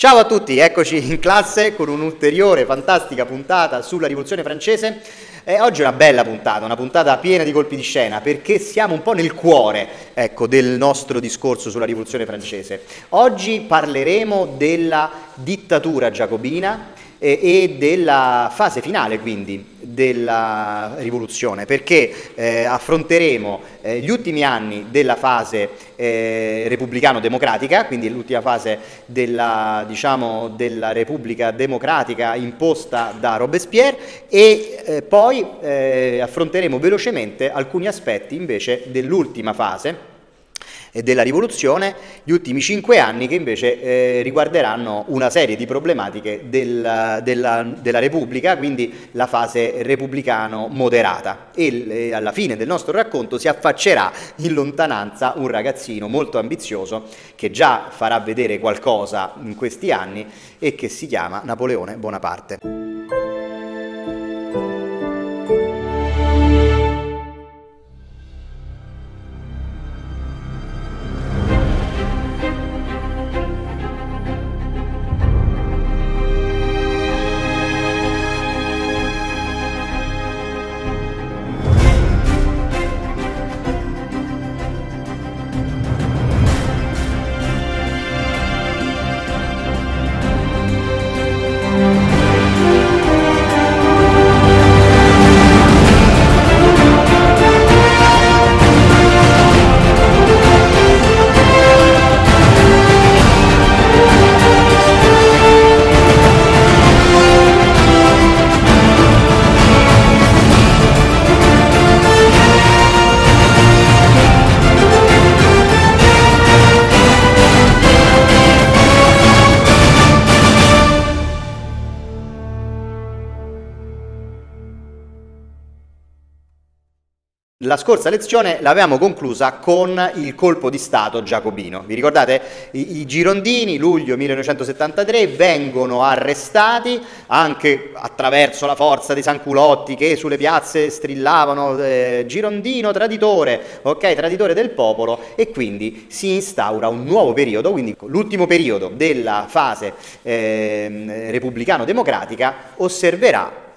Ciao a tutti, eccoci in classe con un'ulteriore fantastica puntata sulla rivoluzione francese. E oggi è una bella puntata, una puntata piena di colpi di scena, perché siamo un po' nel cuore ecco, del nostro discorso sulla rivoluzione francese. Oggi parleremo della dittatura giacobina eh, e della fase finale quindi della rivoluzione perché eh, affronteremo eh, gli ultimi anni della fase eh, repubblicano-democratica, quindi l'ultima fase della, diciamo, della Repubblica democratica imposta da Robespierre e eh, poi eh, affronteremo velocemente alcuni aspetti invece dell'ultima fase della rivoluzione, gli ultimi cinque anni che invece eh, riguarderanno una serie di problematiche del, della, della, Repubblica, quindi la fase repubblicano moderata. E eh, alla fine del nostro racconto si affaccerà in lontananza un ragazzino molto ambizioso che già farà vedere qualcosa in questi anni e che si chiama Napoleone Bonaparte. La scorsa lezione l'avevamo conclusa con il colpo di Stato giacobino. Vi ricordate? I, i, girondini, luglio 1973, vengono arrestati anche attraverso la forza dei sanculotti che sulle piazze strillavano eh, girondino traditore, ok, traditore del popolo e quindi si instaura un nuovo periodo, quindi l'ultimo periodo della fase eh, repubblicano-democratica osserverà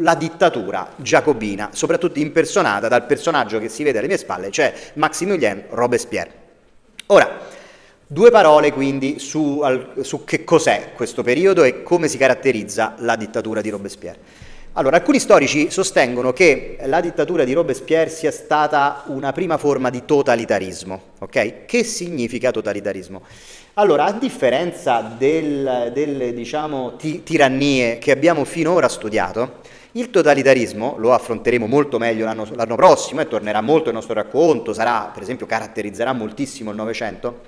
la dittatura giacobina, soprattutto impersonata dal personaggio che si vede alle mie spalle, cioè Maximilien Robespierre. Ora, due parole quindi su, su che cos'è questo periodo e come si caratterizza la dittatura di Robespierre. Allora, alcuni storici sostengono che la dittatura di Robespierre sia stata una prima forma di totalitarismo. Okay? Che significa totalitarismo? Allora, a differenza del, delle diciamo, ti, tirannie che abbiamo finora studiato, il totalitarismo, lo affronteremo molto meglio l'anno, prossimo e tornerà molto il nostro racconto, sarà, per esempio, caratterizzerà moltissimo il Novecento,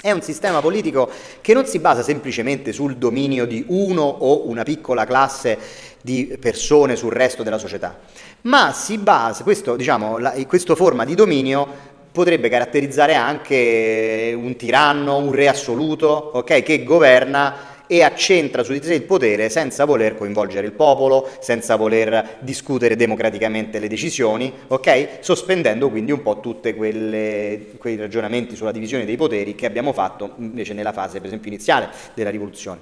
è un sistema politico che non si basa semplicemente sul dominio di uno o una piccola classe di persone sul resto della società, ma si basa, questo, diciamo, la, questa forma di dominio potrebbe caratterizzare anche un tiranno, un re assoluto, okay, che governa e accentra su di sé il potere senza voler coinvolgere il popolo, senza voler discutere democraticamente le decisioni, ok? Sospendendo quindi un po' tutti quei ragionamenti sulla divisione dei poteri che abbiamo fatto invece nella fase, per esempio, iniziale della rivoluzione.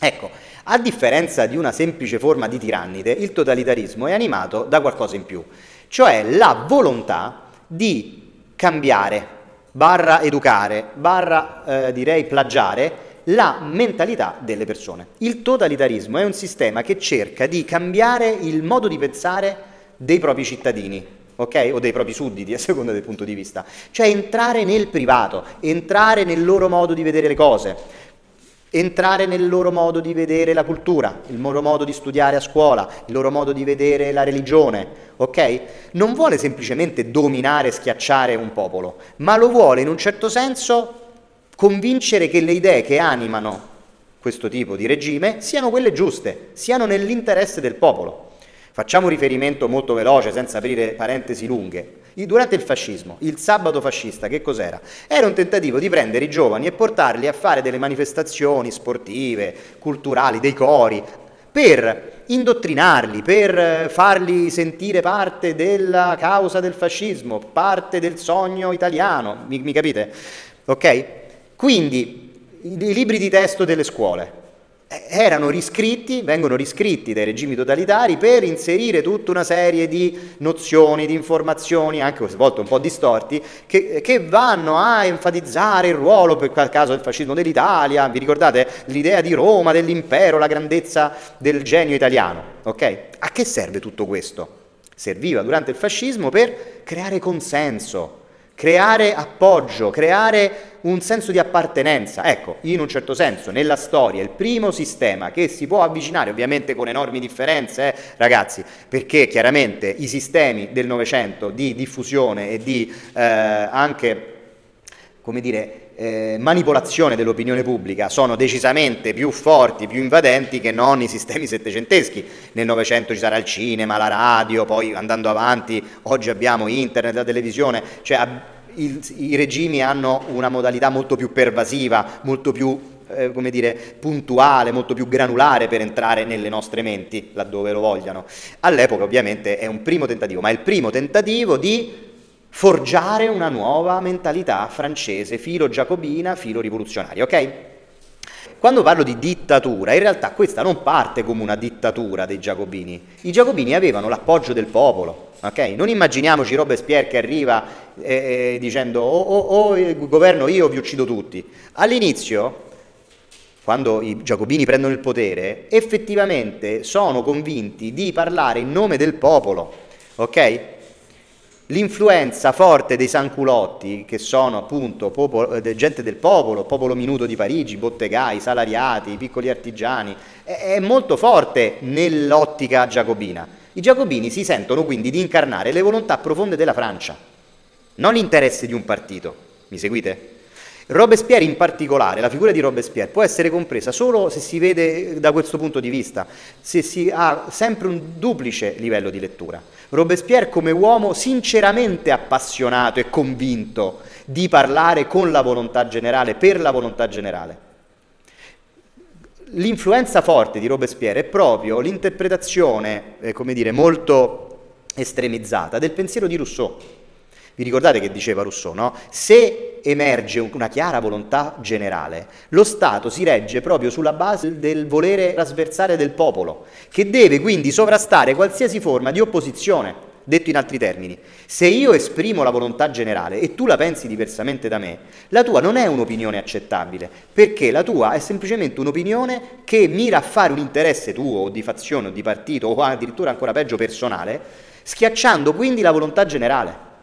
Ecco, a differenza di una semplice forma di tirannide, il totalitarismo è animato da qualcosa in più, cioè la volontà di cambiare, barra educare, barra eh, direi plagiare la mentalità delle persone. Il totalitarismo è un sistema che cerca di cambiare il modo di pensare dei propri cittadini, ok? O dei propri sudditi, a seconda del punto di vista. Cioè entrare nel privato, entrare nel loro modo di vedere le cose entrare nel loro modo di vedere la cultura, il loro modo di studiare a scuola, il loro modo di vedere la religione, ok? Non vuole semplicemente dominare schiacciare un popolo, ma lo vuole in un certo senso convincere che le idee che animano questo tipo di regime siano quelle giuste, siano nell'interesse del popolo. Facciamo un riferimento molto veloce, senza aprire parentesi lunghe. Durante il fascismo, il sabato fascista, che cos'era? Era un tentativo di prendere i giovani e portarli a fare delle manifestazioni sportive, culturali, dei cori, per indottrinarli, per farli sentire parte della causa del fascismo, parte del sogno italiano, mi, mi capite? Ok? Quindi i, libri di testo delle scuole eh, erano riscritti, vengono riscritti dai regimi totalitari per inserire tutta una serie di nozioni, di informazioni, anche a volte un po' distorti, che, che vanno a enfatizzare il ruolo, per quel caso del fascismo dell'Italia, vi ricordate l'idea di Roma, dell'impero, la grandezza del genio italiano, ok? A che serve tutto questo? Serviva durante il fascismo per creare consenso, creare appoggio, creare un senso di appartenenza. Ecco, in un certo senso, nella storia, il primo sistema che si può avvicinare, ovviamente con enormi differenze, eh, ragazzi, perché chiaramente i sistemi del Novecento di diffusione e di eh, anche, come dire, eh, manipolazione dell'opinione pubblica sono decisamente più forti, più invadenti che non i sistemi settecenteschi. Nel Novecento ci sarà il cinema, la radio, poi andando avanti oggi abbiamo internet, la televisione, cioè il, i regimi hanno una modalità molto più pervasiva, molto più eh, come dire, puntuale, molto più granulare per entrare nelle nostre menti, laddove lo vogliano. All'epoca ovviamente è un primo tentativo, ma è il primo tentativo di forgiare una nuova mentalità francese, filo giacobina, filo rivoluzionaria, ok? Quando parlo di dittatura, in realtà questa non parte come una dittatura dei giacobini. I giacobini avevano l'appoggio del popolo, ok? Non immaginiamoci Robespierre che arriva eh, eh dicendo o oh, oh, oh, governo io vi uccido tutti. All'inizio, quando i giacobini prendono il potere, effettivamente sono convinti di parlare in nome del popolo, ok? L'influenza forte dei sanculotti, che sono appunto popolo, eh, gente del popolo, popolo minuto di Parigi, bottegai, salariati, piccoli artigiani, è, è molto forte nell'ottica giacobina. I giacobini si sentono quindi di incarnare le volontà profonde della Francia, non l'interesse di un partito. Mi seguite? Robespierre in particolare, la figura di Robespierre può essere compresa solo se si vede da questo punto di vista, se si ha sempre un duplice livello di lettura. Robespierre come uomo sinceramente appassionato e convinto di parlare con la volontà generale, per la volontà generale. L'influenza forte di Robespierre è proprio l'interpretazione, eh, come dire, molto estremizzata del pensiero di Rousseau. Vi ricordate che diceva Rousseau, no? Se emerge una chiara volontà generale, lo Stato si regge proprio sulla base del volere trasversale del popolo, che deve quindi sovrastare qualsiasi forma di opposizione. Detto in altri termini, se io esprimo la volontà generale e tu la pensi diversamente da me, la tua non è un'opinione accettabile, perché la tua è semplicemente un'opinione che mira a fare un interesse tuo o di fazione o di partito o addirittura ancora peggio personale, schiacciando quindi la volontà generale.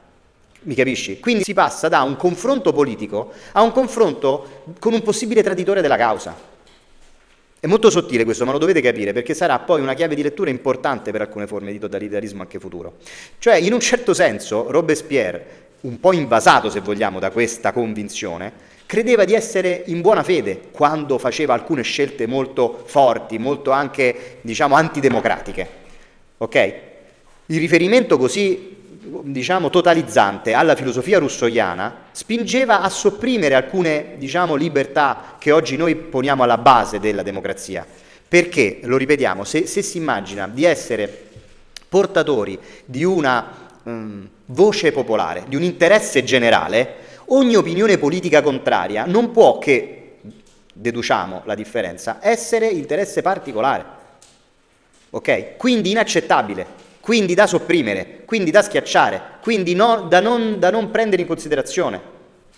Mi capisci? Quindi si passa da un confronto politico a un confronto con un possibile traditore della causa. È molto sottile questo, ma lo dovete capire, perché sarà poi una chiave di lettura importante per alcune forme di totalitarismo anche futuro. Cioè, in un certo senso, Robespierre, un po' invasato, se vogliamo, da questa convinzione, credeva di essere in buona fede quando faceva alcune scelte molto forti, molto anche, diciamo, antidemocratiche. Ok? Il riferimento così diciamo, totalizzante alla filosofia russoiana spingeva a sopprimere alcune diciamo, libertà che oggi noi poniamo alla base della democrazia. Perché, lo ripetiamo, se, se si immagina di essere portatori di una um, voce popolare, di un interesse generale, ogni opinione politica contraria non può che, deduciamo la differenza, essere interesse particolare. Ok? Quindi inaccettabile quindi da sopprimere, quindi da schiacciare, quindi no, da, non, da, non, prendere in considerazione.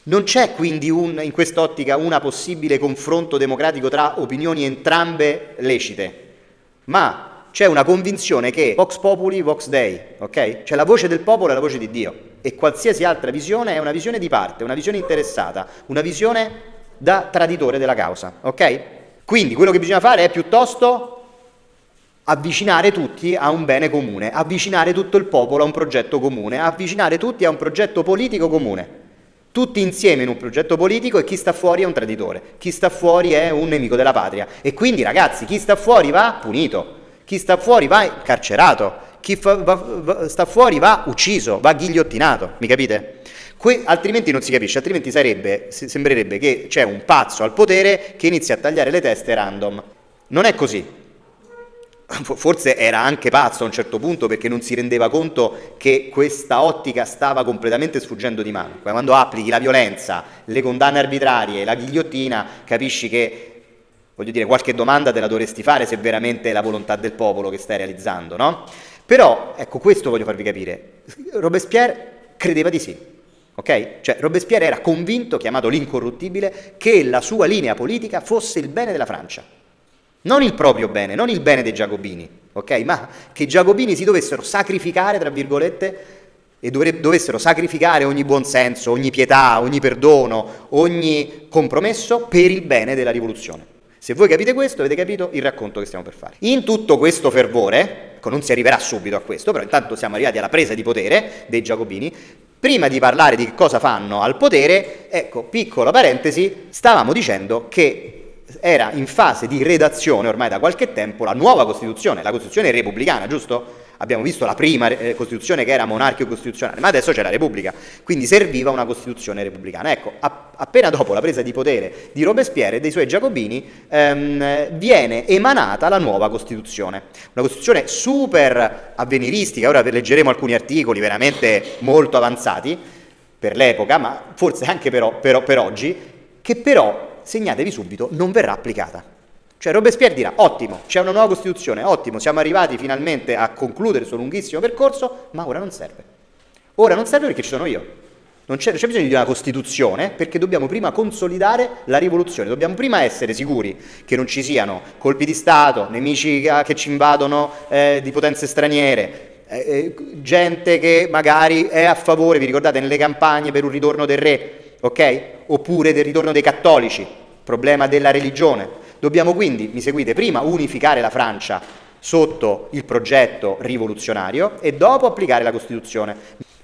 Non c'è quindi un, in quest'ottica una possibile confronto democratico tra opinioni entrambe lecite, ma c'è una convinzione che vox populi, vox dei, ok? Cioè la voce del popolo è la voce di Dio e qualsiasi altra visione è una visione di parte, una visione interessata, una visione da traditore della causa, ok? Quindi quello che bisogna fare è piuttosto avvicinare tutti a un bene comune, avvicinare tutto il popolo a un progetto comune, avvicinare tutti a un progetto politico comune. Tutti insieme in un progetto politico e chi sta fuori è un traditore, chi sta fuori è un nemico della patria. E quindi ragazzi, chi sta fuori va punito, chi sta fuori va incarcerato, chi fa, va, va, sta fuori va ucciso, va ghigliottinato, mi capite? Que- altrimenti non si capisce, altrimenti sarebbe, sembrerebbe che c'è un pazzo al potere che inizia a tagliare le teste random. Non è così, forse era anche pazzo a un certo punto perché non si rendeva conto che questa ottica stava completamente sfuggendo di mano. Quando applichi la violenza, le condanne arbitrarie, la ghigliottina, capisci che voglio dire, qualche domanda te la dovresti fare se veramente è la volontà del popolo che stai realizzando, no? Però, ecco, questo voglio farvi capire. Robespierre credeva di sì, ok? Cioè, Robespierre era convinto, chiamato l'incorruttibile, che la sua linea politica fosse il bene della Francia non il proprio bene, non il bene dei giacobini, ok? Ma che i giacobini si dovessero sacrificare, tra virgolette, e dovessero sacrificare ogni buonsenso, ogni pietà, ogni perdono, ogni compromesso per il bene della rivoluzione. Se voi capite questo, avete capito il racconto che stiamo per fare. In tutto questo fervore, ecco, non si arriverà subito a questo, però intanto siamo arrivati alla presa di potere dei giacobini, prima di parlare di cosa fanno al potere, ecco, piccola parentesi, stavamo dicendo che era in fase di redazione ormai da qualche tempo la nuova Costituzione, la Costituzione repubblicana, giusto? Abbiamo visto la prima eh, Costituzione che era monarchico-costituzionale, ma adesso c'è la Repubblica, quindi serviva una Costituzione repubblicana. Ecco, appena dopo la presa di potere di Robespierre e dei suoi giacobini ehm, viene emanata la nuova Costituzione, una Costituzione super avveniristica, ora leggeremo alcuni articoli veramente molto avanzati per l'epoca, ma forse anche però, però per oggi, che però segnatevi subito, non verrà applicata. Cioè Robespierre dirà, ottimo, c'è una nuova Costituzione, ottimo, siamo arrivati finalmente a concludere il suo lunghissimo percorso, ma ora non serve. Ora non serve perché ci sono io. Non c'è, c'è, bisogno di una Costituzione perché dobbiamo prima consolidare la rivoluzione, dobbiamo prima essere sicuri che non ci siano colpi di Stato, nemici che ci invadono eh, di potenze straniere, eh, eh, gente che magari è a favore, vi ricordate, nelle campagne per un ritorno del re, ok? Oppure del ritorno dei cattolici, problema della religione. Dobbiamo quindi, mi seguite, prima unificare la Francia sotto il progetto rivoluzionario e dopo applicare la Costituzione.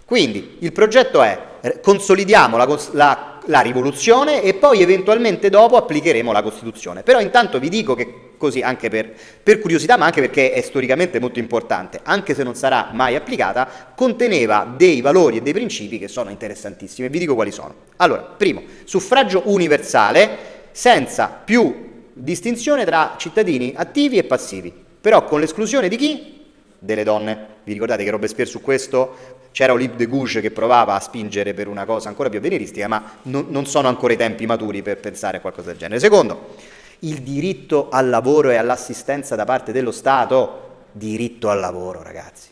Quindi il progetto è consolidiamo la, la, la, rivoluzione e poi eventualmente dopo applicheremo la Costituzione. Però intanto vi dico che così, anche per, per, curiosità, ma anche perché è storicamente molto importante, anche se non sarà mai applicata, conteneva dei valori e dei principi che sono interessantissimi vi dico quali sono. Allora, primo, suffragio universale senza più distinzione tra cittadini attivi e passivi, però con l'esclusione di chi? Delle donne. Vi ricordate che Robespierre su questo c'era Olive de Gouges che provava a spingere per una cosa ancora più avveniristica, ma non, non sono ancora i tempi maturi per pensare a qualcosa del genere. Secondo, il diritto al lavoro e all'assistenza da parte dello Stato. Diritto al lavoro, ragazzi.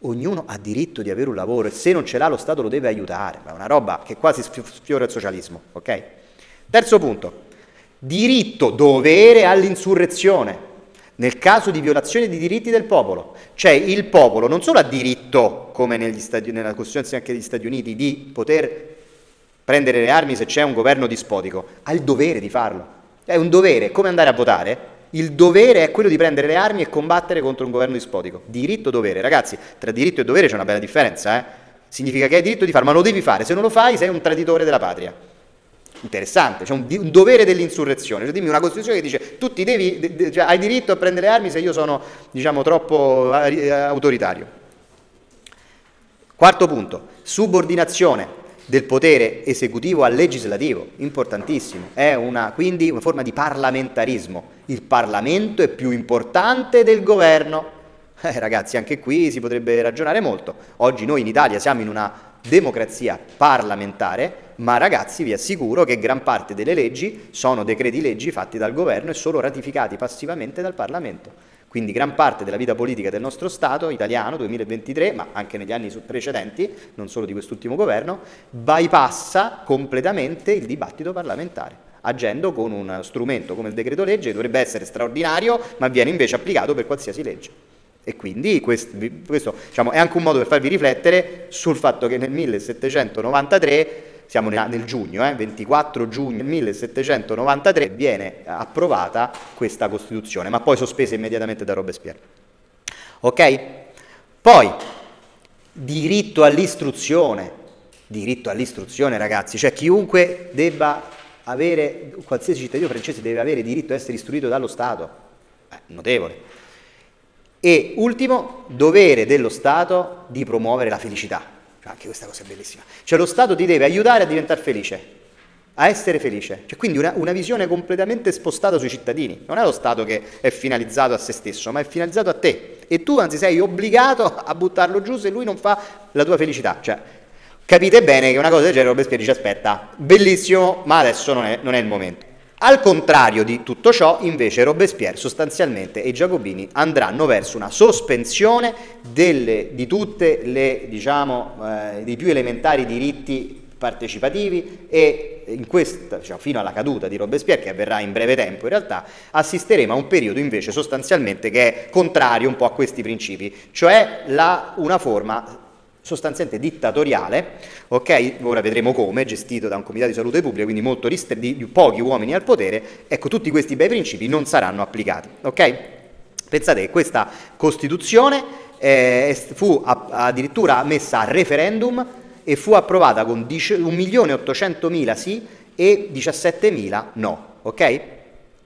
Ognuno ha diritto di avere un lavoro e se non ce l'ha lo Stato lo deve aiutare. È una roba che quasi sfiora il socialismo, ok? Terzo punto, diritto, dovere all'insurrezione nel caso di violazione di diritti del popolo. Cioè il popolo non solo ha diritto, come stati, nella Costituzione anche degli Stati Uniti, di poter prendere le armi se c'è un governo dispotico, ha il dovere di farlo. È un dovere, come andare a votare. Il dovere è quello di prendere le armi e combattere contro un governo dispotico. Diritto-dovere. Ragazzi, tra diritto e dovere c'è una bella differenza, eh? Significa che hai diritto di farlo, ma lo devi fare. Se non lo fai sei un traditore della patria interessante, c'è un, un, dovere dell'insurrezione, cioè, dimmi una Costituzione che dice tu devi, de, de, cioè, hai diritto a prendere armi se io sono diciamo, troppo eh, autoritario. Quarto punto, subordinazione del potere esecutivo al legislativo, importantissimo, è una, quindi una forma di parlamentarismo, il Parlamento è più importante del governo. Eh, ragazzi, anche qui si potrebbe ragionare molto. Oggi noi in Italia siamo in una democrazia parlamentare, ma ragazzi vi assicuro che gran parte delle leggi sono decreti leggi fatti dal governo e solo ratificati passivamente dal Parlamento. Quindi gran parte della vita politica del nostro Stato italiano 2023, ma anche negli anni precedenti, non solo di quest'ultimo governo, bypassa completamente il dibattito parlamentare agendo con un strumento come il decreto legge che dovrebbe essere straordinario, ma viene invece applicato per qualsiasi legge. E quindi questo, questo diciamo, è anche un modo per farvi riflettere sul fatto che nel 1793 siamo nel giugno, eh, 24 giugno 1793, viene approvata questa Costituzione, ma poi sospesa immediatamente da Robespierre. Ok? Poi, diritto all'istruzione, diritto all'istruzione ragazzi, cioè chiunque debba avere, qualsiasi cittadino francese deve avere diritto a essere istruito dallo Stato, eh, notevole. E ultimo, dovere dello Stato di promuovere la felicità. Anche questa cosa è bellissima. Cioè lo Stato ti deve aiutare a diventare felice. a essere felice. Cioè, quindi una, una, visione completamente spostata sui cittadini. Non è lo Stato che è finalizzato a se stesso, ma è finalizzato a te. E tu anzi sei obbligato a buttarlo giù se lui non fa la tua felicità. Cioè, capite bene che una cosa del genere Robespierre dice aspetta, bellissimo, ma adesso non è, non è il momento. Al contrario di tutto ciò, invece, Robespierre sostanzialmente e i giacobini andranno verso una sospensione delle, di tutti diciamo, eh, dei più elementari diritti partecipativi e questa, diciamo, fino alla caduta di Robespierre, che avverrà in breve tempo in realtà, assisteremo a un periodo invece sostanzialmente che è contrario un po' a questi principi, cioè la, una forma sostanzialmente dittatoriale, ok? Ora vedremo come, gestito da un comitato di salute pubblica, quindi molto ristretto, di pochi uomini al potere, ecco, tutti questi bei principi non saranno applicati, ok? Pensate che questa Costituzione eh, fu a, addirittura messa a referendum e fu approvata con 1.800.000 sì e 17.000 no, ok?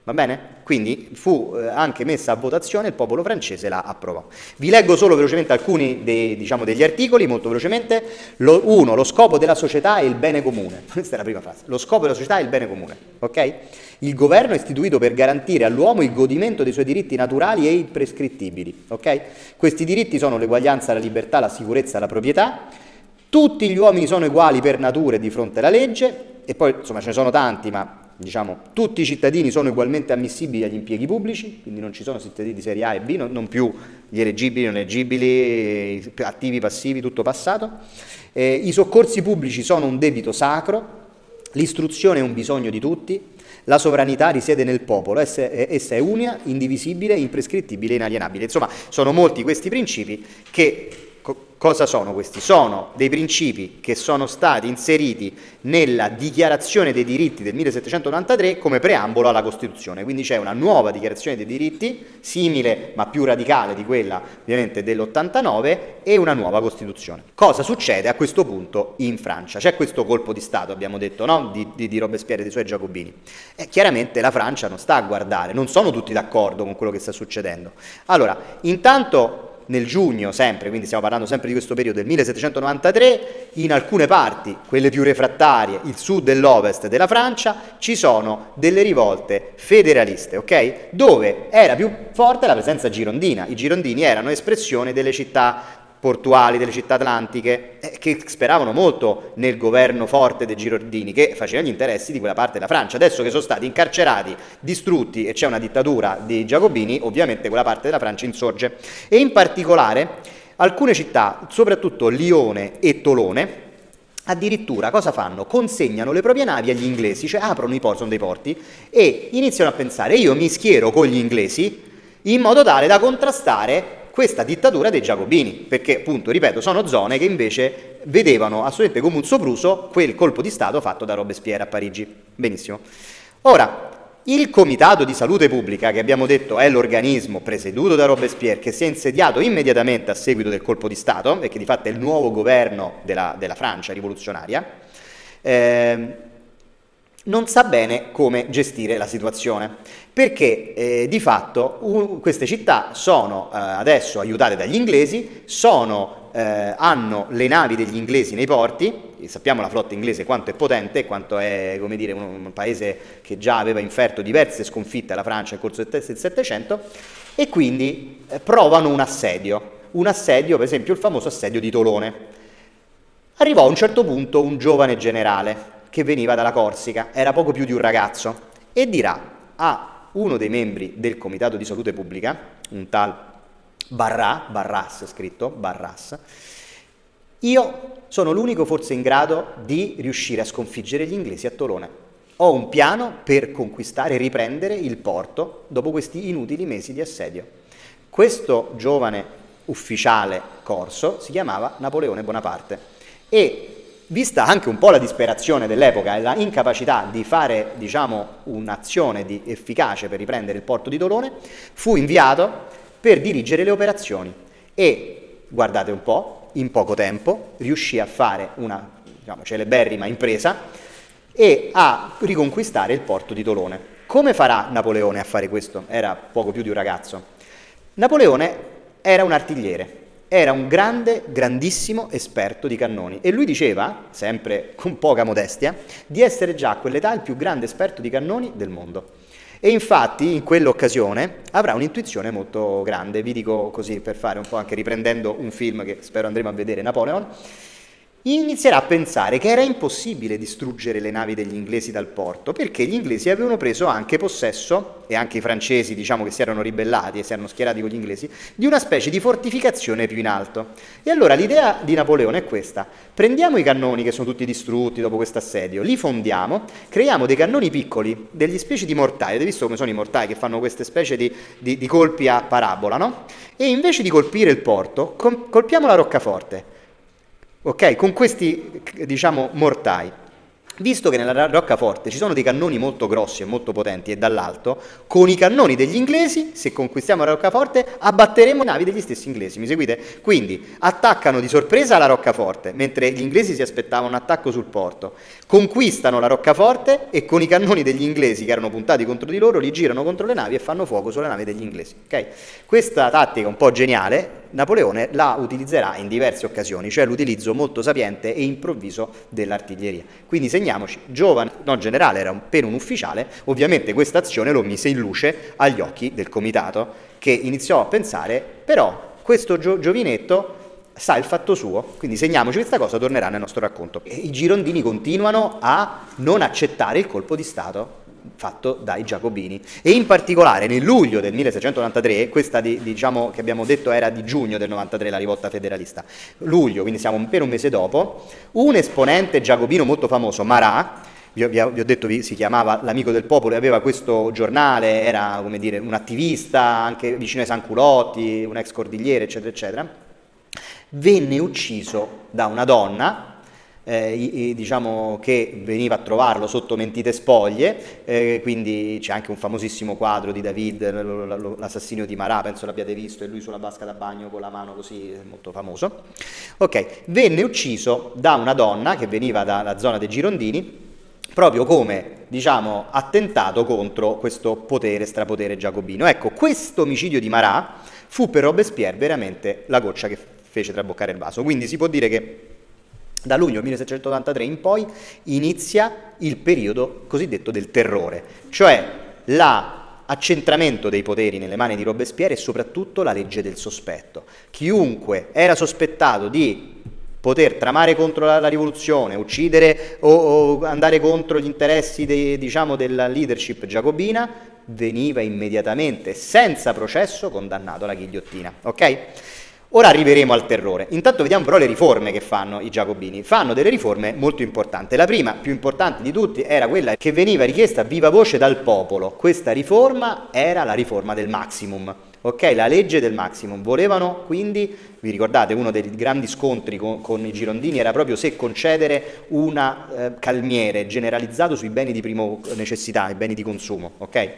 Va bene? Quindi fu eh, anche messa a votazione, il popolo francese la approvò. Vi leggo solo velocemente alcuni dei, diciamo, degli articoli, molto velocemente. Lo, uno, lo scopo della società è il bene comune. Questa è la prima frase. Lo scopo della società è il bene comune, ok? Il governo è istituito per garantire all'uomo il godimento dei suoi diritti naturali e imprescrittibili, ok? Questi diritti sono l'eguaglianza, la libertà, la sicurezza, la proprietà. Tutti gli uomini sono uguali per natura e di fronte alla legge, e poi insomma ce ne sono tanti, ma diciamo, tutti i cittadini sono ugualmente ammissibili agli impieghi pubblici, quindi non ci sono cittadini di serie A e B, non, non più gli eleggibili, non eleggibili, attivi, passivi, tutto passato. Eh, I soccorsi pubblici sono un debito sacro, l'istruzione è un bisogno di tutti, la sovranità risiede nel popolo, essa è unica, indivisibile, imprescrittibile inalienabile. Insomma, sono molti questi principi che Cosa sono questi? Sono dei principi che sono stati inseriti nella dichiarazione dei diritti del 1793 come preambolo alla Costituzione, quindi c'è una nuova dichiarazione dei diritti, simile ma più radicale di quella ovviamente dell'89 e una nuova Costituzione. Cosa succede a questo punto in Francia? C'è questo colpo di Stato, abbiamo detto, no? di, di, di Robespierre e dei suoi giacobini. E chiaramente la Francia non sta a guardare, non sono tutti d'accordo con quello che sta succedendo. Allora, intanto nel giugno sempre, quindi stiamo parlando sempre di questo periodo del 1793, in alcune parti, quelle più refrattarie, il sud e l'ovest della Francia, ci sono delle rivolte federaliste, ok? Dove era più forte la presenza girondina. I girondini erano espressione delle città portuali delle città atlantiche, eh, che speravano molto nel governo forte dei Girondini, che faceva gli interessi di quella parte della Francia. Adesso che sono stati incarcerati, distrutti e c'è una dittatura dei Giacobini, ovviamente quella parte della Francia insorge. E in particolare alcune città, soprattutto Lione e Tolone, addirittura cosa fanno? Consegnano le proprie navi agli inglesi, cioè aprono i porti, dei porti, e iniziano a pensare io mi schiero con gli inglesi in modo tale da contrastare questa dittatura dei giacobini, perché appunto, ripeto, sono zone che invece vedevano assolutamente come un sopruso quel colpo di Stato fatto da Robespierre a Parigi. Benissimo. Ora, il Comitato di Salute Pubblica, che abbiamo detto è l'organismo presieduto da Robespierre, che si è insediato immediatamente a seguito del colpo di Stato, e che di fatto è il nuovo governo della, della Francia rivoluzionaria, eh, non sa bene come gestire la situazione, perché eh, di fatto un, queste città sono eh, adesso aiutate dagli inglesi, sono, eh, hanno le navi degli inglesi nei porti, sappiamo la flotta inglese quanto è potente, quanto è dire, un, un, paese che già aveva inferto diverse sconfitte alla Francia nel corso del Settecento, e quindi eh, provano un assedio, un assedio, per esempio il famoso assedio di Tolone. Arrivò a un certo punto un giovane generale, che veniva dalla Corsica, era poco più di un ragazzo, e dirà a uno dei membri del Comitato di Salute Pubblica, un tal Barrà, Barras scritto, Barras, io sono l'unico forse in grado di riuscire a sconfiggere gli inglesi a Tolone. Ho un piano per conquistare e riprendere il porto dopo questi inutili mesi di assedio. Questo giovane ufficiale corso si chiamava Napoleone Bonaparte e vista anche un po' la disperazione dell'epoca e la incapacità di fare diciamo, un'azione di efficace per riprendere il porto di Tolone, fu inviato per dirigere le operazioni e, guardate un po', in poco tempo riuscì a fare una diciamo, celeberrima impresa e a riconquistare il porto di Tolone. Come farà Napoleone a fare questo? Era poco più di un ragazzo. Napoleone era un artigliere, era un grande, grandissimo esperto di cannoni e lui diceva, sempre con poca modestia, di essere già a quell'età il più grande esperto di cannoni del mondo. E infatti in quell'occasione avrà un'intuizione molto grande, vi dico così per fare un po' anche riprendendo un film che spero andremo a vedere, Napoleon, inizierà a pensare che era impossibile distruggere le navi degli inglesi dal porto, perché gli inglesi avevano preso anche possesso, e anche i francesi diciamo che si erano ribellati e si erano schierati con gli inglesi, di una specie di fortificazione più in alto. E allora l'idea di Napoleone è questa, prendiamo i cannoni che sono tutti distrutti dopo questo assedio, li fondiamo, creiamo dei cannoni piccoli, degli specie di mortai, avete visto come sono i mortai che fanno queste specie di, di, di colpi a parabola, no? E invece di colpire il porto, colpiamo la roccaforte ok? Con questi, diciamo, mortai. Visto che nella roccaforte ci sono dei cannoni molto grossi e molto potenti e dall'alto, con i cannoni degli inglesi, se conquistiamo la roccaforte, abbatteremo le navi degli stessi inglesi. Mi seguite? Quindi attaccano di sorpresa la roccaforte, mentre gli inglesi si aspettavano un attacco sul porto. Conquistano la roccaforte e con i cannoni degli inglesi che erano puntati contro di loro li girano contro le navi e fanno fuoco sulle navi degli inglesi. Okay? Questa tattica un po' geniale Napoleone la utilizzerà in diverse occasioni, cioè l'utilizzo molto sapiente e improvviso dell'artiglieria. Quindi segniamoci, giovane, no generale, era appena un ufficiale, ovviamente questa azione lo mise in luce agli occhi del comitato, che iniziò a pensare, però questo gio- giovinetto sa il fatto suo, quindi segniamoci questa cosa, tornerà nel nostro racconto. I girondini continuano a non accettare il colpo di Stato fatto dai giacobini. E in particolare nel luglio del 1693, questa di, diciamo che abbiamo detto era di giugno del 93 la rivolta federalista, luglio, quindi siamo per un mese dopo, un esponente giacobino molto famoso, Marat, vi, vi, vi ho detto vi, si chiamava l'amico del popolo e aveva questo giornale, era come dire un attivista anche vicino ai Sanculotti, un ex cordigliere eccetera eccetera, venne ucciso da una donna eh, diciamo che veniva a trovarlo sotto mentite spoglie, eh, quindi c'è anche un famosissimo quadro di David, l'assassinio di Marat, penso l'abbiate visto, e lui sulla vasca da bagno con la mano così, molto famoso. Ok, venne ucciso da una donna che veniva dalla zona dei Girondini, proprio come diciamo attentato contro questo potere, strapotere giacobino. Ecco, questo omicidio di Marat fu per Robespierre veramente la goccia che fece traboccare il vaso. Quindi si può dire che da luglio 1783 in poi inizia il periodo cosiddetto del terrore, cioè l'accentramento dei poteri nelle mani di Robespierre e soprattutto la legge del sospetto. Chiunque era sospettato di poter tramare contro la, la rivoluzione, uccidere o, o, andare contro gli interessi de, diciamo, della leadership giacobina, veniva immediatamente, senza processo, condannato alla ghigliottina. Okay? Ora arriveremo al terrore. Intanto vediamo però le riforme che fanno i giacobini. Fanno delle riforme molto importanti. La prima, più importante di tutti, era quella che veniva richiesta viva voce dal popolo. Questa riforma era la riforma del maximum. Ok, la legge del maximum. Volevano quindi, vi ricordate, uno dei grandi scontri con, con i girondini era proprio se concedere un eh, calmiere generalizzato sui beni di prima necessità, i beni di consumo. Ok?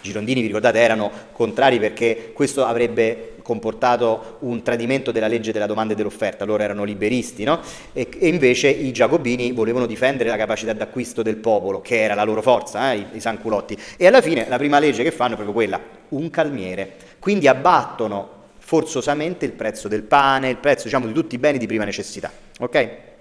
Girondini, vi ricordate, erano contrari perché questo avrebbe comportato un tradimento della legge della domanda e dell'offerta, loro erano liberisti, no? e, e, invece i giacobini volevano difendere la capacità d'acquisto del popolo, che era la loro forza, eh, i, i sanculotti, e alla fine la prima legge che fanno è proprio quella, un calmiere, quindi abbattono forzosamente il prezzo del pane, il prezzo diciamo, di tutti i beni di prima necessità. Okay?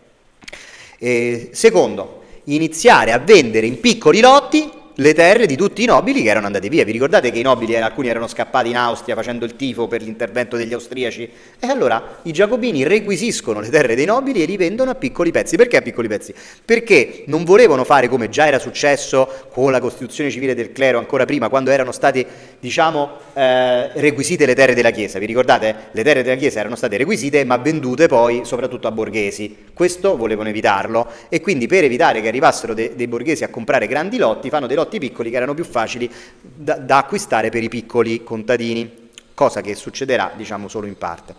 secondo, iniziare a vendere in piccoli lotti le terre di tutti i nobili che erano andati via. Vi ricordate che i nobili, alcuni erano scappati in Austria facendo il tifo per l'intervento degli austriaci? E allora i giacobini requisiscono le terre dei nobili e li vendono a piccoli pezzi. Perché a piccoli pezzi? Perché non volevano fare come già era successo con la Costituzione civile del clero ancora prima, quando erano state, diciamo, eh, requisite le terre della Chiesa. Vi ricordate? Le terre della Chiesa erano state requisite ma vendute poi soprattutto a borghesi. Questo volevano evitarlo e quindi per evitare che arrivassero de- dei borghesi a comprare grandi lotti, fanno dei lotti lotti piccoli che erano più facili da, da acquistare per i piccoli contadini, cosa che succederà diciamo solo in parte.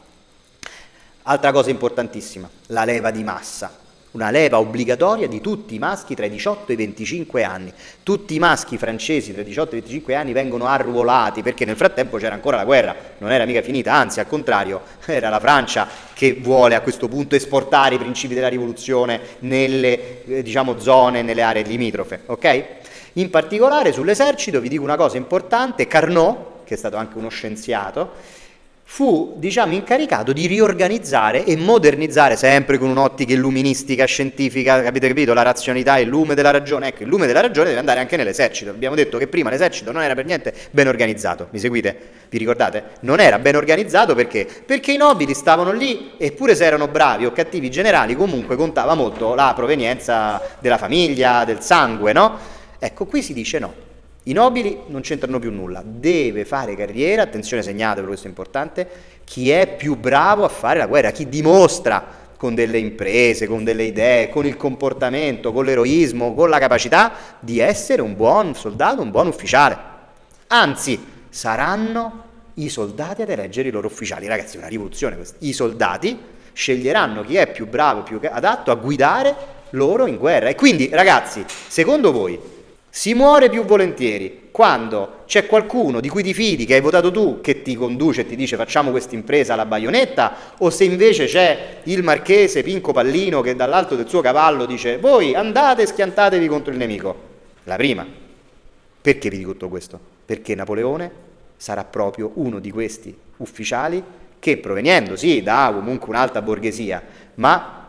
Altra cosa importantissima, la leva di massa una leva obbligatoria di tutti i maschi tra i 18 e i 25 anni. Tutti i maschi francesi tra i 18 e i 25 anni vengono arruolati perché nel frattempo c'era ancora la guerra, non era mica finita, anzi al contrario, era la Francia che vuole a questo punto esportare i principi della rivoluzione nelle eh, diciamo, zone, nelle aree limitrofe. Okay? In particolare sull'esercito vi dico una cosa importante, Carnot, che è stato anche uno scienziato, fu diciamo, incaricato di riorganizzare e modernizzare, sempre con un'ottica illuministica, scientifica, capite capito? La razionalità, il lume della ragione. Ecco, il lume della ragione deve andare anche nell'esercito. Abbiamo detto che prima l'esercito non era per niente ben organizzato, mi seguite? Vi ricordate? Non era ben organizzato perché? Perché i nobili stavano lì, eppure se erano bravi o cattivi generali, comunque contava molto la provenienza della famiglia, del sangue, no? Ecco, qui si dice no. I nobili non c'entrano più nulla, deve fare carriera, attenzione segnatelo, questo è importante, chi è più bravo a fare la guerra, chi dimostra con delle imprese, con delle idee, con il comportamento, con l'eroismo, con la capacità di essere un buon soldato, un buon ufficiale. Anzi, saranno i soldati ad eleggere i loro ufficiali. Ragazzi, è una rivoluzione questa. I soldati sceglieranno chi è più bravo, più adatto a guidare loro in guerra. E quindi, ragazzi, secondo voi si muore più volentieri quando c'è qualcuno di cui ti fidi, che hai votato tu, che ti conduce e ti dice facciamo questa impresa alla baionetta, o se invece c'è il marchese Pinco Pallino che dall'alto del suo cavallo dice voi andate e schiantatevi contro il nemico. La prima. Perché vi dico tutto questo? Perché Napoleone sarà proprio uno di questi ufficiali che proveniendo sì da comunque un'alta borghesia, ma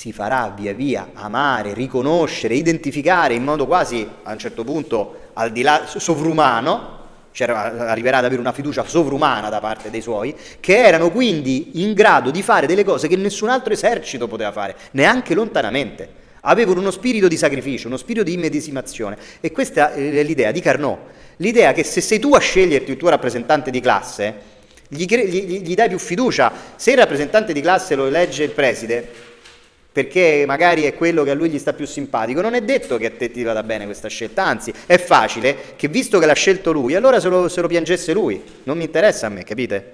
si farà via via amare, riconoscere, identificare in modo quasi a un certo punto al di là sovrumano, cioè arriverà ad avere una fiducia sovrumana da parte dei suoi, che erano quindi in grado di fare delle cose che nessun altro esercito poteva fare, neanche lontanamente. Avevano uno spirito di sacrificio, uno spirito di immedesimazione. E questa è l'idea di Carnot. L'idea che se sei tu a sceglierti il tuo rappresentante di classe, gli, gli, gli dai più fiducia. Se il rappresentante di classe lo elegge il preside, perché magari è quello che a lui gli sta più simpatico, non è detto che a te ti vada bene questa scelta, anzi è facile che visto che l'ha scelto lui, allora se lo, se lo piangesse lui, non mi interessa a me, capite?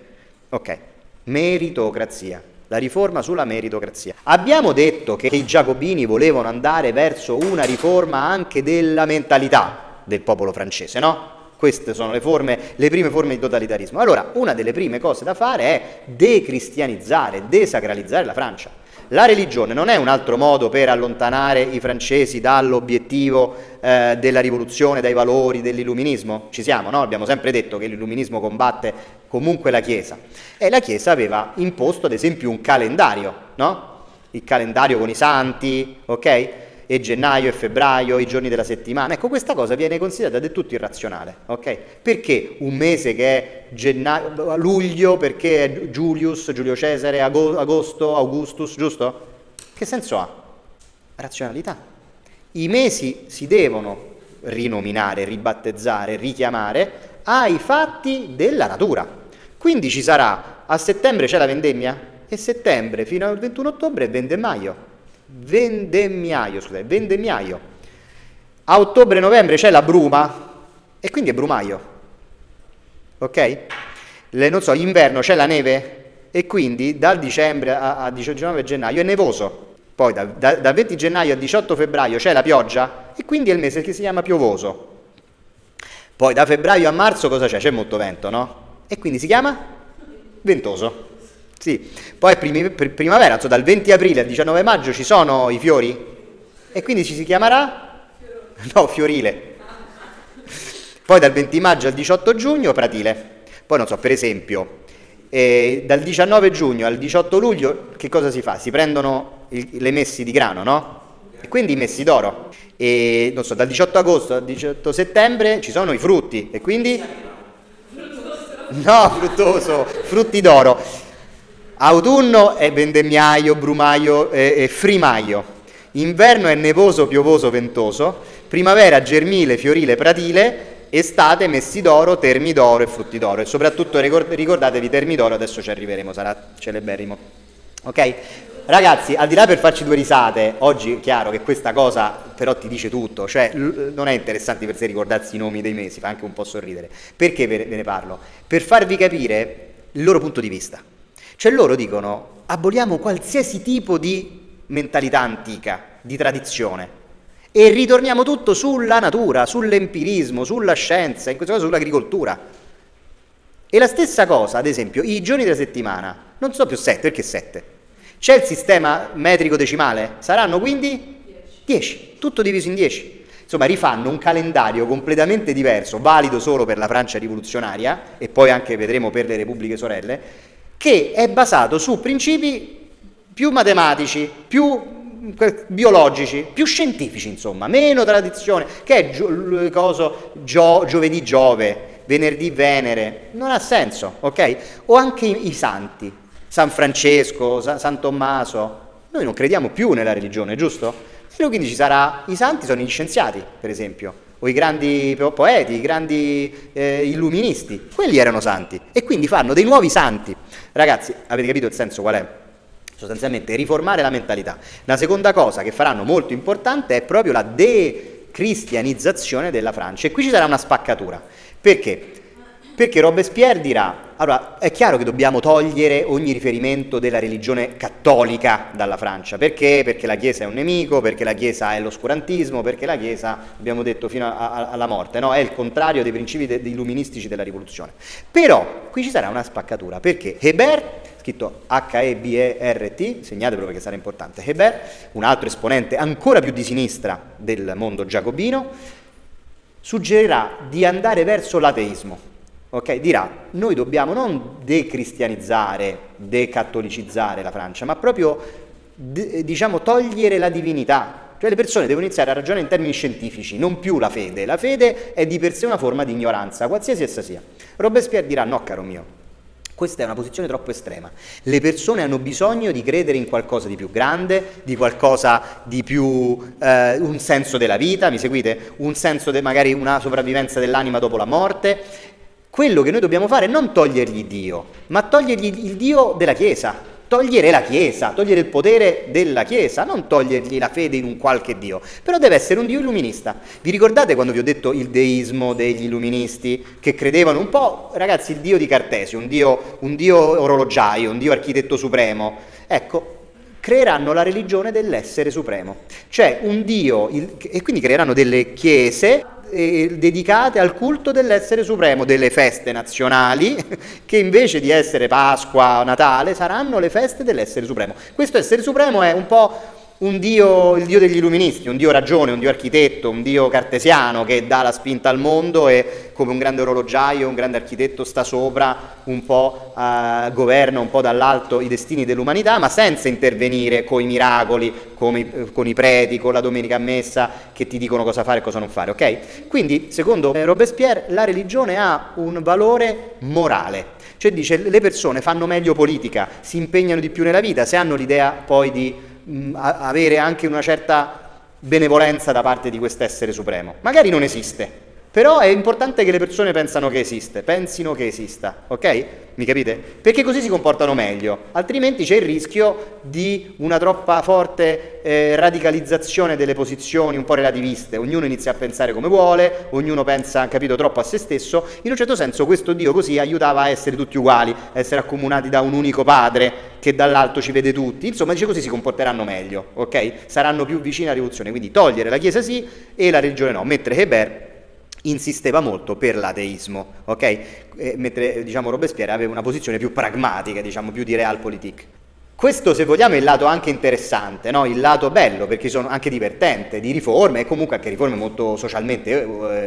Ok, meritocrazia, la riforma sulla meritocrazia. Abbiamo detto che i giacobini volevano andare verso una riforma anche della mentalità del popolo francese, no? Queste sono le, forme, le prime forme di totalitarismo. Allora, una delle prime cose da fare è decristianizzare, desacralizzare la Francia. La religione non è un altro modo per allontanare i francesi dall'obiettivo eh, della rivoluzione, dai valori dell'illuminismo? Ci siamo, no? Abbiamo sempre detto che l'illuminismo combatte comunque la Chiesa. E la Chiesa aveva imposto ad esempio un calendario, no? Il calendario con i santi, ok? E gennaio e febbraio, i giorni della settimana. Ecco, questa cosa viene considerata del tutto irrazionale, ok? Perché un mese che è gennaio, luglio, perché è Julius, Giulio Cesare, agosto, Augustus, giusto? Che senso ha? Razionalità. I mesi si devono rinominare, ribattezzare, richiamare ai fatti della natura. Quindi ci sarà, a settembre c'è la vendemmia e settembre fino al 21 ottobre è vendemmaio vendemmiaio, scusate, vendemmiaio. A ottobre-novembre c'è la bruma e quindi è brumaio. Ok? Le, non so, inverno c'è la neve e quindi dal dicembre a, a 19 gennaio è nevoso. Poi da, da, dal 20 gennaio a 18 febbraio c'è la pioggia e quindi è il mese che si chiama piovoso. Poi da febbraio a marzo cosa c'è? C'è molto vento, no? E quindi si chiama ventoso. Sì, poi primi, primavera, insomma, dal 20 aprile al 19 maggio ci sono i fiori e quindi ci si chiamerà? No, fiorile. Poi dal 20 maggio al 18 giugno pratile. Poi non so, per esempio, eh, dal 19 giugno al 18 luglio che cosa si fa? Si prendono il, le messi di grano, no? E quindi i messi d'oro. E non so, dal 18 agosto al 18 settembre ci sono i frutti e quindi... No, fruttoso, frutti d'oro. Autunno è vendemmiaio, brumaio e, e frimaio. Inverno è nevoso, piovoso, ventoso. Primavera germile, fiorile, pratile. Estate messi d'oro, termi d'oro e frutti d'oro. E soprattutto ricordatevi termi d'oro, adesso ci arriveremo, sarà celeberrimo. Ok? Ragazzi, al di là per farci due risate, oggi è chiaro che questa cosa però ti dice tutto, cioè non è interessante per sé ricordarsi i nomi dei mesi, fa anche un po' sorridere. Perché ve ne parlo? Per farvi capire il loro punto di vista. Cioè loro dicono aboliamo qualsiasi tipo di mentalità antica, di tradizione e ritorniamo tutto sulla natura, sull'empirismo, sulla scienza, in questo caso sull'agricoltura. E la stessa cosa, ad esempio, i giorni della settimana non sono più sette, perché sette? C'è il sistema metrico decimale? Saranno quindi 10, tutto diviso in 10. insomma rifanno un calendario completamente diverso, valido solo per la Francia rivoluzionaria e poi anche vedremo per le repubbliche sorelle, che è basato su principi più matematici, più biologici, più scientifici insomma, meno tradizione, che è gio, coso, gio, giovedì Giove, venerdì Venere, non ha senso, ok? O anche i, i santi, San Francesco, Sa, San Tommaso, noi non crediamo più nella religione, giusto? E quindi ci sarà, i santi sono gli scienziati, per esempio, o i grandi poeti, i grandi eh, illuministi, quelli erano santi e quindi fanno dei nuovi santi. Ragazzi, avete capito il senso qual è? sostanzialmente riformare la mentalità. La seconda cosa che faranno molto importante è proprio la decristianizzazione della Francia e qui ci sarà una spaccatura. Perché? Perché Robespierre dirà, allora è chiaro che dobbiamo togliere ogni riferimento della religione cattolica dalla Francia, perché? Perché la Chiesa è un nemico, perché la Chiesa è l'oscurantismo, perché la Chiesa, abbiamo detto fino a, a, alla morte, no? è il contrario dei principi de, illuministici della rivoluzione. Però qui ci sarà una spaccatura, perché Hebert scritto H-E-B-E-R-T, segnatelo perché sarà importante, Hebert, un altro esponente ancora più di sinistra del mondo giacobino, suggerirà di andare verso l'ateismo. Okay? Dirà, noi dobbiamo non decristianizzare, decattolicizzare la Francia, ma proprio diciamo, togliere la divinità, cioè le persone devono iniziare a ragionare in termini scientifici, non più la fede. La fede è di per sé una forma di ignoranza, qualsiasi essa sia. Robespierre dirà no, caro mio, questa è una posizione troppo estrema. Le persone hanno bisogno di credere in qualcosa di più grande, di qualcosa di più, eh, un senso della vita, mi seguite? Un senso, de, magari una sopravvivenza dell'anima dopo la morte. Quello che noi dobbiamo fare è non togliergli Dio, ma togliergli il Dio della Chiesa, togliere la Chiesa, togliere il potere della Chiesa, non togliergli la fede in un qualche Dio, però deve essere un Dio illuminista. Vi ricordate quando vi ho detto il deismo degli illuministi che credevano un po', ragazzi, il Dio di Cartesio, un Dio, un Dio orologiaio, un Dio architetto supremo? Ecco, creeranno la religione dell'essere supremo, cioè un Dio, il, e quindi creeranno delle chiese eh, dedicate al culto dell'essere supremo, delle feste nazionali, che invece di essere Pasqua Natale saranno le feste dell'essere supremo. Questo essere supremo è un po' un dio, il dio degli illuministi, un dio ragione, un dio architetto, un dio cartesiano che dà la spinta al mondo e come un grande orologiaio, un grande architetto sta sopra, un po' eh, governa un po' dall'alto i destini dell'umanità, ma senza intervenire con i miracoli, con i, eh, con i preti, con la domenica a messa che ti dicono cosa fare e cosa non fare, ok? Quindi, secondo Robespierre, la religione ha un valore morale. Cioè dice le persone fanno meglio politica, si impegnano di più nella vita se hanno l'idea poi di mh, avere anche una certa benevolenza da parte di quest'essere supremo. Magari non esiste, però è importante che le persone pensano che esiste, pensino che esista, ok? Mi capite? Perché così si comportano meglio, altrimenti c'è il rischio di una troppa forte eh, radicalizzazione delle posizioni un po' relativiste, ognuno inizia a pensare come vuole, ognuno pensa, capito, troppo a se stesso, in un certo senso questo Dio così aiutava a essere tutti uguali, a essere accomunati da un unico padre che dall'alto ci vede tutti, insomma dice così si comporteranno meglio, ok? Saranno più vicini alla rivoluzione, quindi togliere la Chiesa sì e la religione no, mentre Heber insisteva molto per l'ateismo, ok? mentre diciamo, Robespierre aveva una posizione più pragmatica, diciamo, più di realpolitik. Questo, se vogliamo, è il lato anche interessante, no? il lato bello, perché sono anche divertente, di riforme, e comunque anche riforme molto socialmente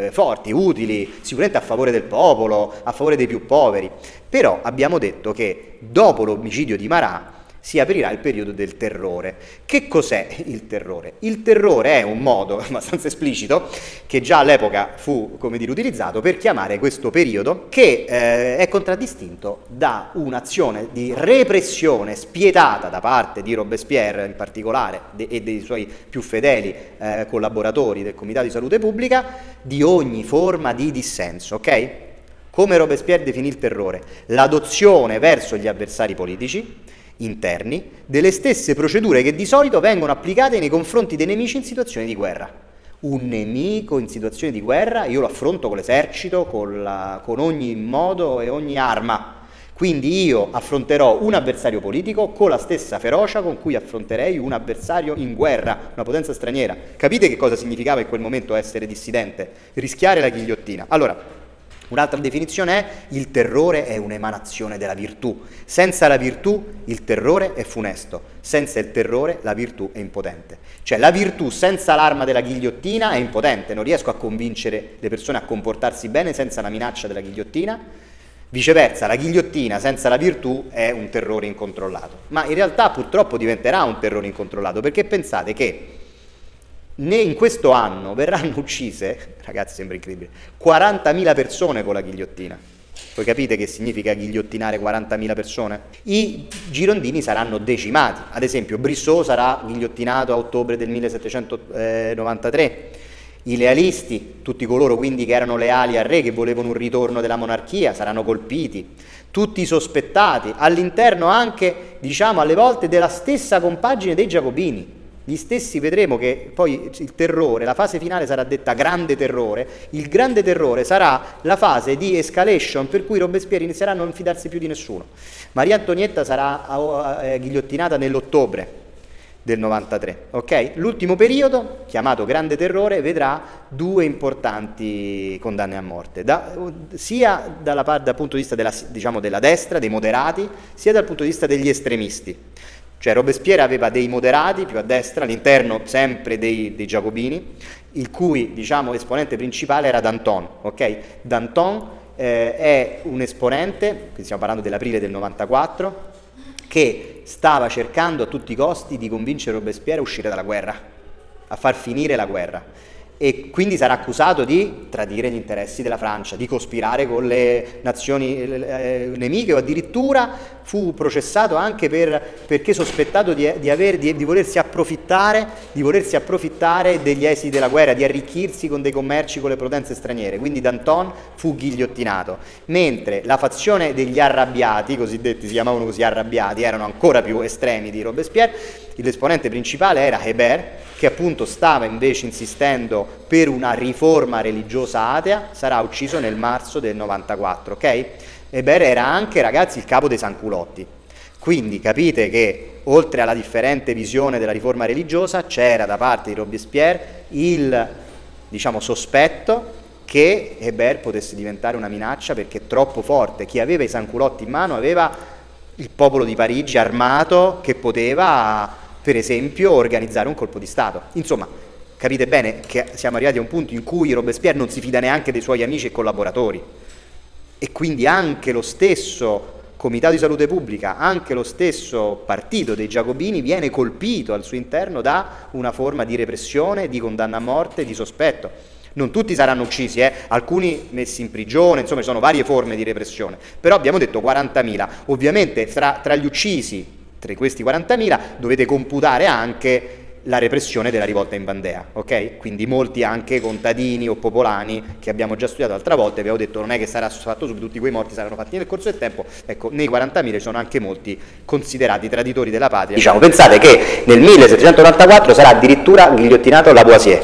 eh, forti, utili, sicuramente a favore del popolo, a favore dei più poveri. Però abbiamo detto che dopo l'omicidio di Marat, si aprirà il periodo del terrore. Che cos'è il terrore? Il terrore è un modo abbastanza esplicito che già all'epoca fu, come dire, utilizzato per chiamare questo periodo che eh, è contraddistinto da un'azione di repressione spietata da parte di Robespierre in particolare de- e dei suoi più fedeli eh, collaboratori del Comitato di Salute Pubblica di ogni forma di dissenso, ok? Come Robespierre definì il terrore? L'adozione verso gli avversari politici, interni delle stesse procedure che di solito vengono applicate nei confronti dei nemici in situazioni di guerra. Un nemico in situazione di guerra io lo affronto con l'esercito, con, la, con ogni modo e ogni arma. Quindi io affronterò un avversario politico con la stessa ferocia con cui affronterei un avversario in guerra, una potenza straniera. Capite che cosa significava in quel momento essere dissidente? Rischiare la ghigliottina. Allora, Un'altra definizione è il terrore è un'emanazione della virtù. Senza la virtù il terrore è funesto, senza il terrore la virtù è impotente. Cioè la virtù senza l'arma della ghigliottina è impotente, non riesco a convincere le persone a comportarsi bene senza la minaccia della ghigliottina. Viceversa, la ghigliottina senza la virtù è un terrore incontrollato. Ma in realtà purtroppo diventerà un terrore incontrollato perché pensate che né in questo anno verranno uccise, ragazzi sembra incredibile, 40.000 persone con la ghigliottina. Voi capite che significa ghigliottinare 40.000 persone? I girondini saranno decimati, ad esempio Brissot sarà ghigliottinato a ottobre del 1793, i lealisti, tutti coloro quindi che erano leali al re, che volevano un ritorno della monarchia, saranno colpiti, tutti i sospettati, all'interno anche, diciamo, alle volte della stessa compagine dei giacobini, gli stessi vedremo che poi il terrore, la fase finale sarà detta grande terrore, il grande terrore sarà la fase di escalation per cui Robespierre inizierà a non fidarsi più di nessuno. Maria Antonietta sarà eh, ghigliottinata nell'ottobre del 93, ok? L'ultimo periodo, chiamato Grande Terrore, vedrà due importanti condanne a morte, da, sia dalla, dal punto di vista della, diciamo, della destra, dei moderati, sia dal punto di vista degli estremisti. Cioè Robespierre aveva dei moderati più a destra, all'interno sempre dei, dei giacobini, il cui diciamo, esponente principale era Danton. Okay? Danton eh, è un esponente, stiamo parlando dell'aprile del 94, che stava cercando a tutti i costi di convincere Robespierre a uscire dalla guerra, a far finire la guerra e quindi sarà accusato di tradire gli interessi della Francia, di cospirare con le nazioni eh, nemiche o addirittura fu processato anche per, perché sospettato di, di, aver, di, di, volersi approfittare, di volersi approfittare degli esiti della guerra, di arricchirsi con dei commerci con le potenze straniere, quindi Danton fu ghigliottinato, mentre la fazione degli arrabbiati, cosiddetti si chiamavano così arrabbiati, erano ancora più estremi di Robespierre, l'esponente principale era Hébert, che appunto stava invece insistendo per una riforma religiosa atea, sarà ucciso nel marzo del 94, ok? Eber era anche, ragazzi, il capo dei Sanculotti. Quindi capite che oltre alla differente visione della riforma religiosa c'era da parte di Robespierre il diciamo, sospetto che Hébert potesse diventare una minaccia perché troppo forte. Chi aveva i Sanculotti in mano aveva il popolo di Parigi armato che poteva per esempio organizzare un colpo di Stato. Insomma, capite bene che siamo arrivati a un punto in cui Robespierre non si fida neanche dei suoi amici e collaboratori e quindi anche lo stesso Comitato di Salute Pubblica, anche lo stesso partito dei Giacobini viene colpito al suo interno da una forma di repressione, di condanna a morte, di sospetto. Non tutti saranno uccisi, eh? alcuni messi in prigione, insomma ci sono varie forme di repressione, però abbiamo detto 40.000. Ovviamente tra, tra gli uccisi tra questi 40.000 dovete computare anche la repressione della rivolta in Vandea, ok? Quindi molti anche contadini o popolani che abbiamo già studiato altra volta, abbiamo detto non è che sarà fatto subito, tutti quei morti saranno fatti nel corso del tempo, ecco, nei 40.000 ci sono anche molti considerati traditori della patria. Diciamo, pensate che nel 1794 sarà addirittura ghigliottinato Lavoisier,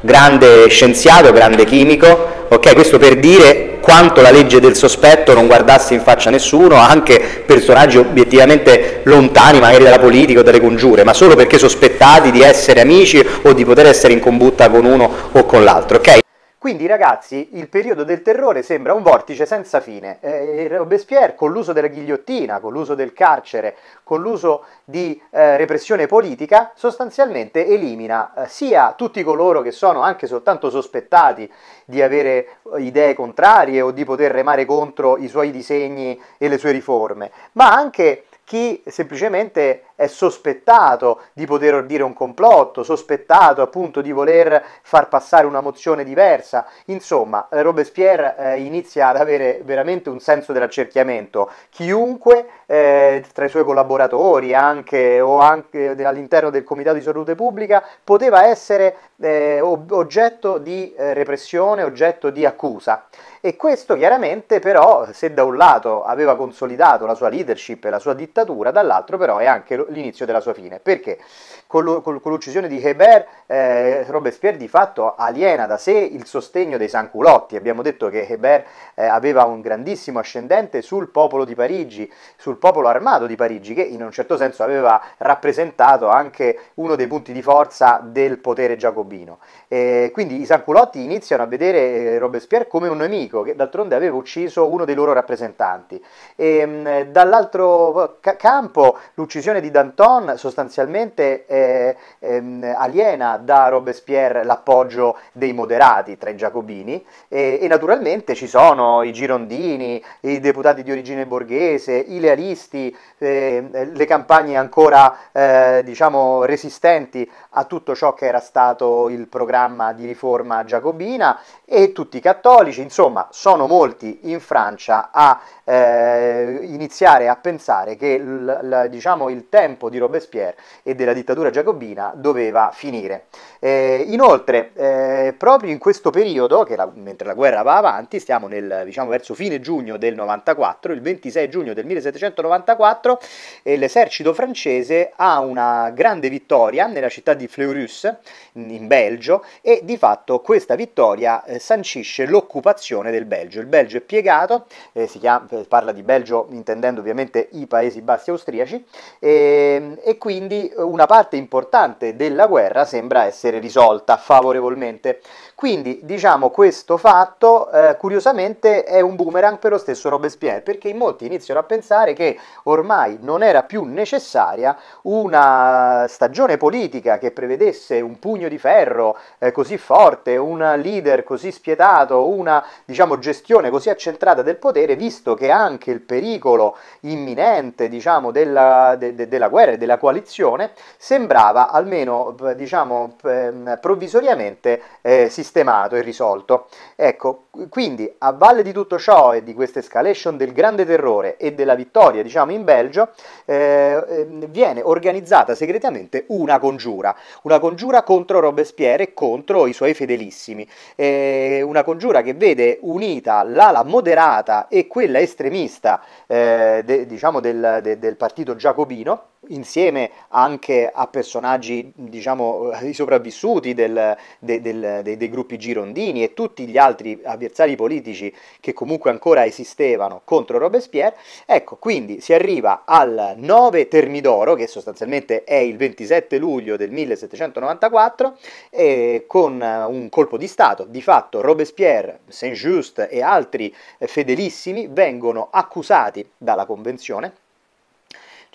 grande scienziato, grande chimico, ok? Questo per dire quanto la legge del sospetto non guardasse in faccia nessuno, anche personaggi obiettivamente lontani magari dalla politica o dalle congiure, ma solo perché sospettati di essere amici o di poter essere in combutta con uno o con l'altro, ok? Quindi ragazzi, il periodo del terrore sembra un vortice senza fine. Eh, Robespierre con l'uso della ghigliottina, con l'uso del carcere, con l'uso di eh, repressione politica, sostanzialmente elimina eh, sia tutti coloro che sono anche soltanto sospettati di avere idee contrarie o di poter remare contro i suoi disegni e le sue riforme, ma anche chi semplicemente è sospettato di poter ordire un complotto, sospettato appunto di voler far passare una mozione diversa. Insomma, Robespierre eh, inizia ad avere veramente un senso dell'accerchiamento. Chiunque eh, tra i suoi collaboratori anche, o anche all'interno del Comitato di Salute Pubblica poteva essere eh, oggetto di eh, repressione, oggetto di accusa. E questo chiaramente però, se da un lato aveva consolidato la sua leadership e la sua dittatura, dall'altro però è anche l'inizio della sua fine. Perché? Con, lo, con, l'uccisione di Hébert, eh, Robespierre di fatto aliena da sé il sostegno dei sanculotti. Abbiamo detto che Hébert eh, aveva un grandissimo ascendente sul popolo di Parigi, sul popolo armato di Parigi, che in un certo senso aveva rappresentato anche uno dei punti di forza del potere giacobino. Eh, quindi i sanculotti iniziano a vedere eh, Robespierre come un nemico, che d'altronde aveva ucciso uno dei loro rappresentanti. E, mh, dall'altro ca- campo l'uccisione di Danton sostanzialmente eh, ehm, aliena da Robespierre l'appoggio dei moderati tra i giacobini e, e, naturalmente ci sono i girondini, i deputati di origine borghese, i lealisti, eh, le campagne ancora eh, diciamo resistenti a tutto ciò che era stato il programma di riforma giacobina e tutti i cattolici, insomma sono molti in Francia a eh, iniziare a pensare che l, l, diciamo, il tempo di Robespierre e della dittatura giacobina doveva finire. Eh, inoltre, eh, proprio in questo periodo, la, mentre la guerra va avanti, stiamo nel, diciamo, verso fine giugno del 94, il 26 giugno del 1794, eh, l'esercito francese ha una grande vittoria nella città di Fleurus, in, Belgio, e di fatto questa vittoria eh, sancisce l'occupazione del Belgio. Il Belgio è piegato, eh, si chiama parla di Belgio intendendo ovviamente i Paesi Bassi austriaci, e, ehm, e quindi una parte importante della guerra sembra essere risolta favorevolmente. Quindi diciamo questo fatto eh, curiosamente è un boomerang per lo stesso Robespierre perché in molti iniziano a pensare che ormai non era più necessaria una stagione politica che prevedesse un pugno di ferro eh, così forte, un leader così spietato, una diciamo, gestione così accentrata del potere visto che anche il pericolo imminente diciamo, della, de, de, della guerra e della coalizione sembrava almeno diciamo, ehm, provvisoriamente eh, si sistemato e risolto. Ecco, quindi a valle di tutto ciò e di questa escalation del grande terrore e della vittoria, diciamo, in Belgio, eh, ehm, viene organizzata segretamente una congiura, una congiura contro Robespierre e contro i suoi fedelissimi, eh, una congiura che vede unita l'ala moderata e quella estremista, eh, de, diciamo, del, de, del partito giacobino, insieme anche a personaggi, diciamo, i sopravvissuti del, de, del, de, dei gruppi girondini e tutti gli altri avversari politici che comunque ancora esistevano contro Robespierre. Ecco, quindi si arriva al 9 Termidoro, che sostanzialmente è il 27 luglio del 1794, e con un colpo di Stato. Di fatto Robespierre, Saint-Just e altri fedelissimi vengono accusati dalla Convenzione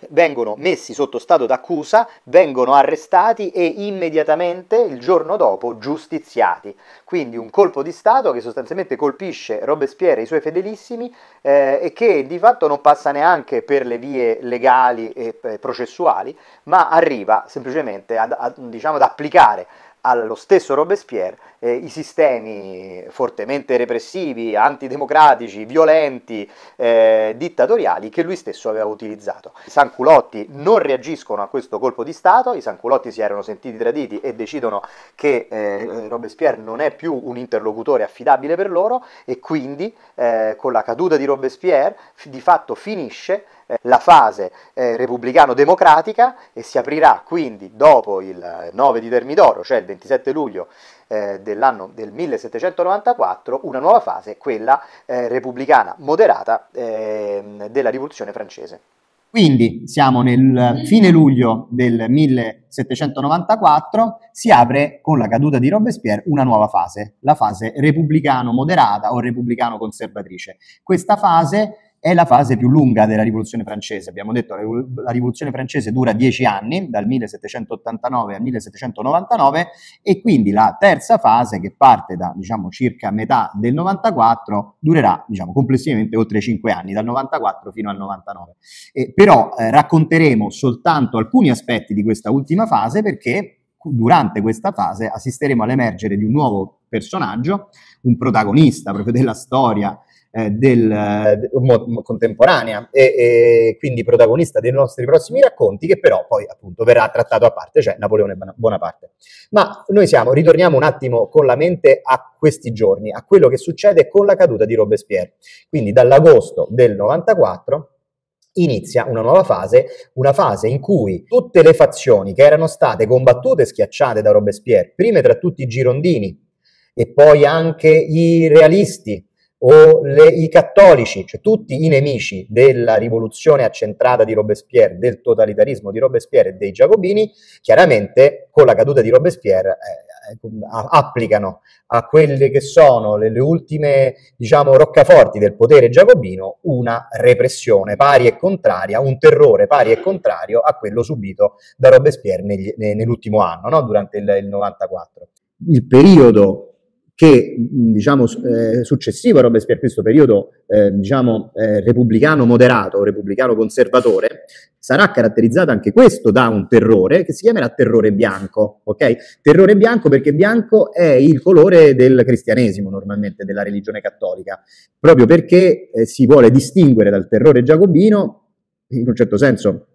vengono messi sotto stato d'accusa, vengono arrestati e immediatamente il giorno dopo giustiziati. Quindi un colpo di Stato che sostanzialmente colpisce Robespierre e i suoi fedelissimi eh, e che di fatto non passa neanche per le vie legali e eh, processuali, ma arriva semplicemente ad, a, diciamo, ad applicare allo stesso Robespierre eh, i sistemi fortemente repressivi, antidemocratici, violenti, eh, dittatoriali che lui stesso aveva utilizzato. I sanculotti non reagiscono a questo colpo di Stato, i sanculotti si erano sentiti traditi e decidono che eh, Robespierre non è più un interlocutore affidabile per loro e quindi eh, con la caduta di Robespierre di fatto finisce eh, la fase eh, repubblicano-democratica e si aprirà quindi dopo il 9 di Termidoro, cioè il 27 luglio eh, dell'anno del 1794, una nuova fase, quella eh, repubblicana moderata ehm, della rivoluzione francese. Quindi siamo nel fine luglio del 1794, si apre con la caduta di Robespierre una nuova fase, la fase repubblicano moderata o repubblicano conservatrice. Questa fase è la fase più lunga della rivoluzione francese. Abbiamo detto che la rivoluzione francese dura dieci anni, dal 1789 al 1799, e quindi la terza fase, che parte da diciamo, circa metà del 94, durerà diciamo, complessivamente oltre cinque anni, dal 94 fino al 99. E, però eh, racconteremo soltanto alcuni aspetti di questa ultima fase perché durante questa fase assisteremo all'emergere di un nuovo personaggio, un protagonista proprio della storia eh, del, eh, mo, contemporanea e, e, quindi protagonista dei nostri prossimi racconti, che però poi appunto verrà trattato a parte, cioè Napoleone Bonaparte. Ma noi siamo, ritorniamo un attimo con la mente a questi giorni, a quello che succede con la caduta di Robespierre. Quindi dall'agosto del 94 inizia una nuova fase, una fase in cui tutte le fazioni che erano state combattute e schiacciate da Robespierre, prima tra tutti i girondini e poi anche i realisti o le, i cattolici, cioè tutti i nemici della rivoluzione accentrata di Robespierre, del totalitarismo di Robespierre e dei giacobini, chiaramente con la caduta di Robespierre eh, eh applicano a quelle che sono le, le, ultime, diciamo, roccaforti del potere giacobino una repressione pari e contraria, un terrore pari e contrario a quello subito da Robespierre negli, nell'ultimo anno, no? durante il, il 94. Il periodo che diciamo, eh, successivo a Robespierre, questo periodo eh, diciamo, eh, repubblicano moderato, repubblicano conservatore, sarà caratterizzato anche questo da un terrore che si chiamerà terrore bianco, ok? Terrore bianco perché bianco è il colore del cristianesimo normalmente, della religione cattolica, proprio perché eh, si vuole distinguere dal terrore giacobino, in un certo senso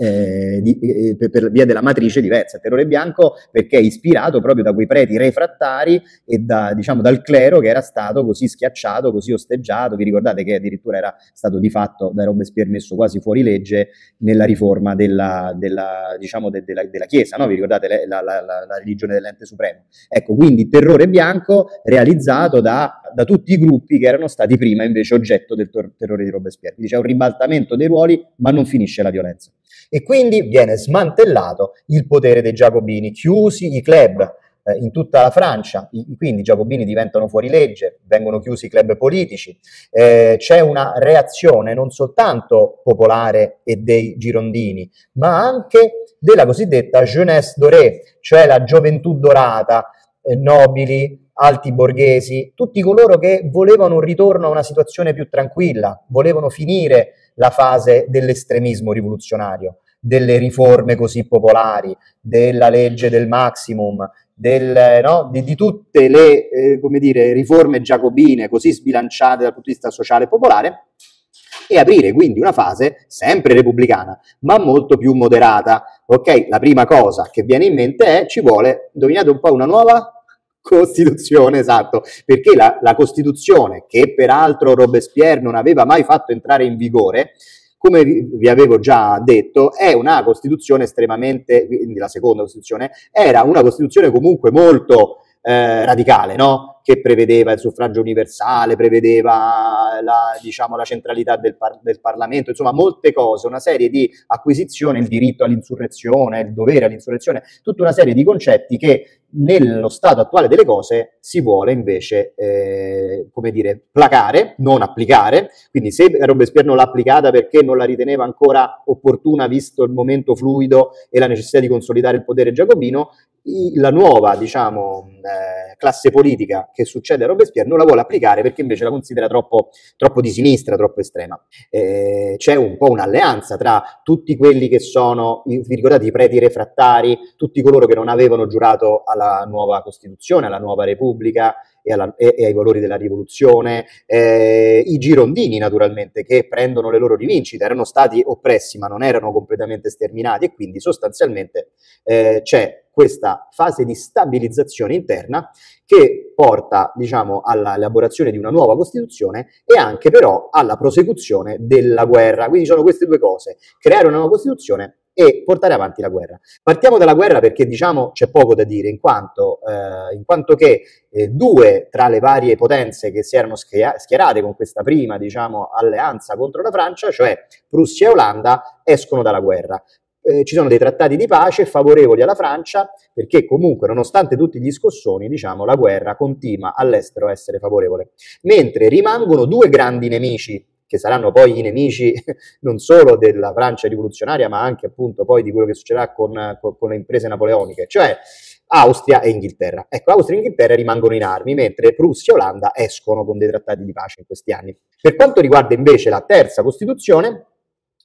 eh, di, eh, per, per, via della matrice diversa. Terrore bianco perché è ispirato proprio da quei preti refrattari e da, diciamo, dal clero che era stato così schiacciato, così osteggiato. Vi ricordate che addirittura era stato di fatto da Robespierre messo quasi fuori legge nella riforma della, della, diciamo, de, della, della Chiesa, no? vi ricordate la, la, la, la, religione dell'ente supremo? Ecco, quindi terrore bianco realizzato da, da, tutti i gruppi che erano stati prima invece oggetto del tor- terrore di Robespierre. Quindi c'è un ribaltamento dei ruoli, ma non finisce la violenza. E quindi viene smantellato il potere dei giacobini, chiusi i club eh, in tutta la Francia, I, quindi i giacobini diventano fuori legge, vengono chiusi i club politici, eh, c'è una reazione non soltanto popolare e dei girondini, ma anche della cosiddetta jeunesse dorée, cioè la gioventù dorata, eh, nobili, alti borghesi, tutti coloro che volevano un ritorno a una situazione più tranquilla, volevano finire la fase dell'estremismo rivoluzionario, delle riforme così popolari, della legge del maximum, del, no, di, di, tutte le eh, dire, riforme giacobine così sbilanciate dal punto di vista sociale e popolare, e aprire quindi una fase sempre repubblicana, ma molto più moderata. Ok, la prima cosa che viene in mente è ci vuole, indovinate un po', una nuova Costituzione, esatto, perché la, la, Costituzione, che peraltro Robespierre non aveva mai fatto entrare in vigore, come vi, avevo già detto, è una Costituzione estremamente, quindi la seconda Costituzione, era una Costituzione comunque molto eh, radicale, no? Che prevedeva il suffragio universale, prevedeva la, diciamo, la centralità del, par- del, Parlamento, insomma molte cose, una serie di acquisizioni, il diritto all'insurrezione, il dovere all'insurrezione, tutta una serie di concetti che nello stato attuale delle cose si vuole invece, eh, come dire, placare, non applicare, quindi se Robespierre non l'ha applicata perché non la riteneva ancora opportuna visto il momento fluido e la necessità di consolidare il potere giacobino, la nuova, diciamo, eh, classe politica che succede a Robespierre non la vuole applicare perché invece la considera troppo, troppo di sinistra, troppo estrema. Eh, c'è un po' un'alleanza tra tutti quelli che sono, vi ricordate, i preti refrattari, tutti coloro che non avevano giurato alla nuova Costituzione, alla nuova Repubblica e, alla, e, e ai valori della rivoluzione, eh, i girondini naturalmente che prendono le loro rivincite, erano stati oppressi ma non erano completamente sterminati e quindi sostanzialmente eh, c'è questa fase di stabilizzazione interna che porta diciamo, all'elaborazione di una nuova Costituzione e anche però alla prosecuzione della guerra. Quindi sono queste due cose, creare una nuova Costituzione e portare avanti la guerra. Partiamo dalla guerra perché diciamo c'è poco da dire, in quanto, eh, in quanto che eh, due tra le varie potenze che si erano schierate con questa prima diciamo, alleanza contro la Francia, cioè Prussia e Olanda, escono dalla guerra. Eh, ci sono dei trattati di pace favorevoli alla Francia perché comunque nonostante tutti gli scossoni diciamo la guerra continua all'estero a essere favorevole mentre rimangono due grandi nemici che saranno poi i nemici non solo della Francia rivoluzionaria, ma anche appunto poi di quello che succederà con, con, con le imprese napoleoniche, cioè Austria e Inghilterra. Ecco, Austria e Inghilterra rimangono in armi, mentre Prussia e Olanda escono con dei trattati di pace in questi anni. Per quanto riguarda invece la terza Costituzione,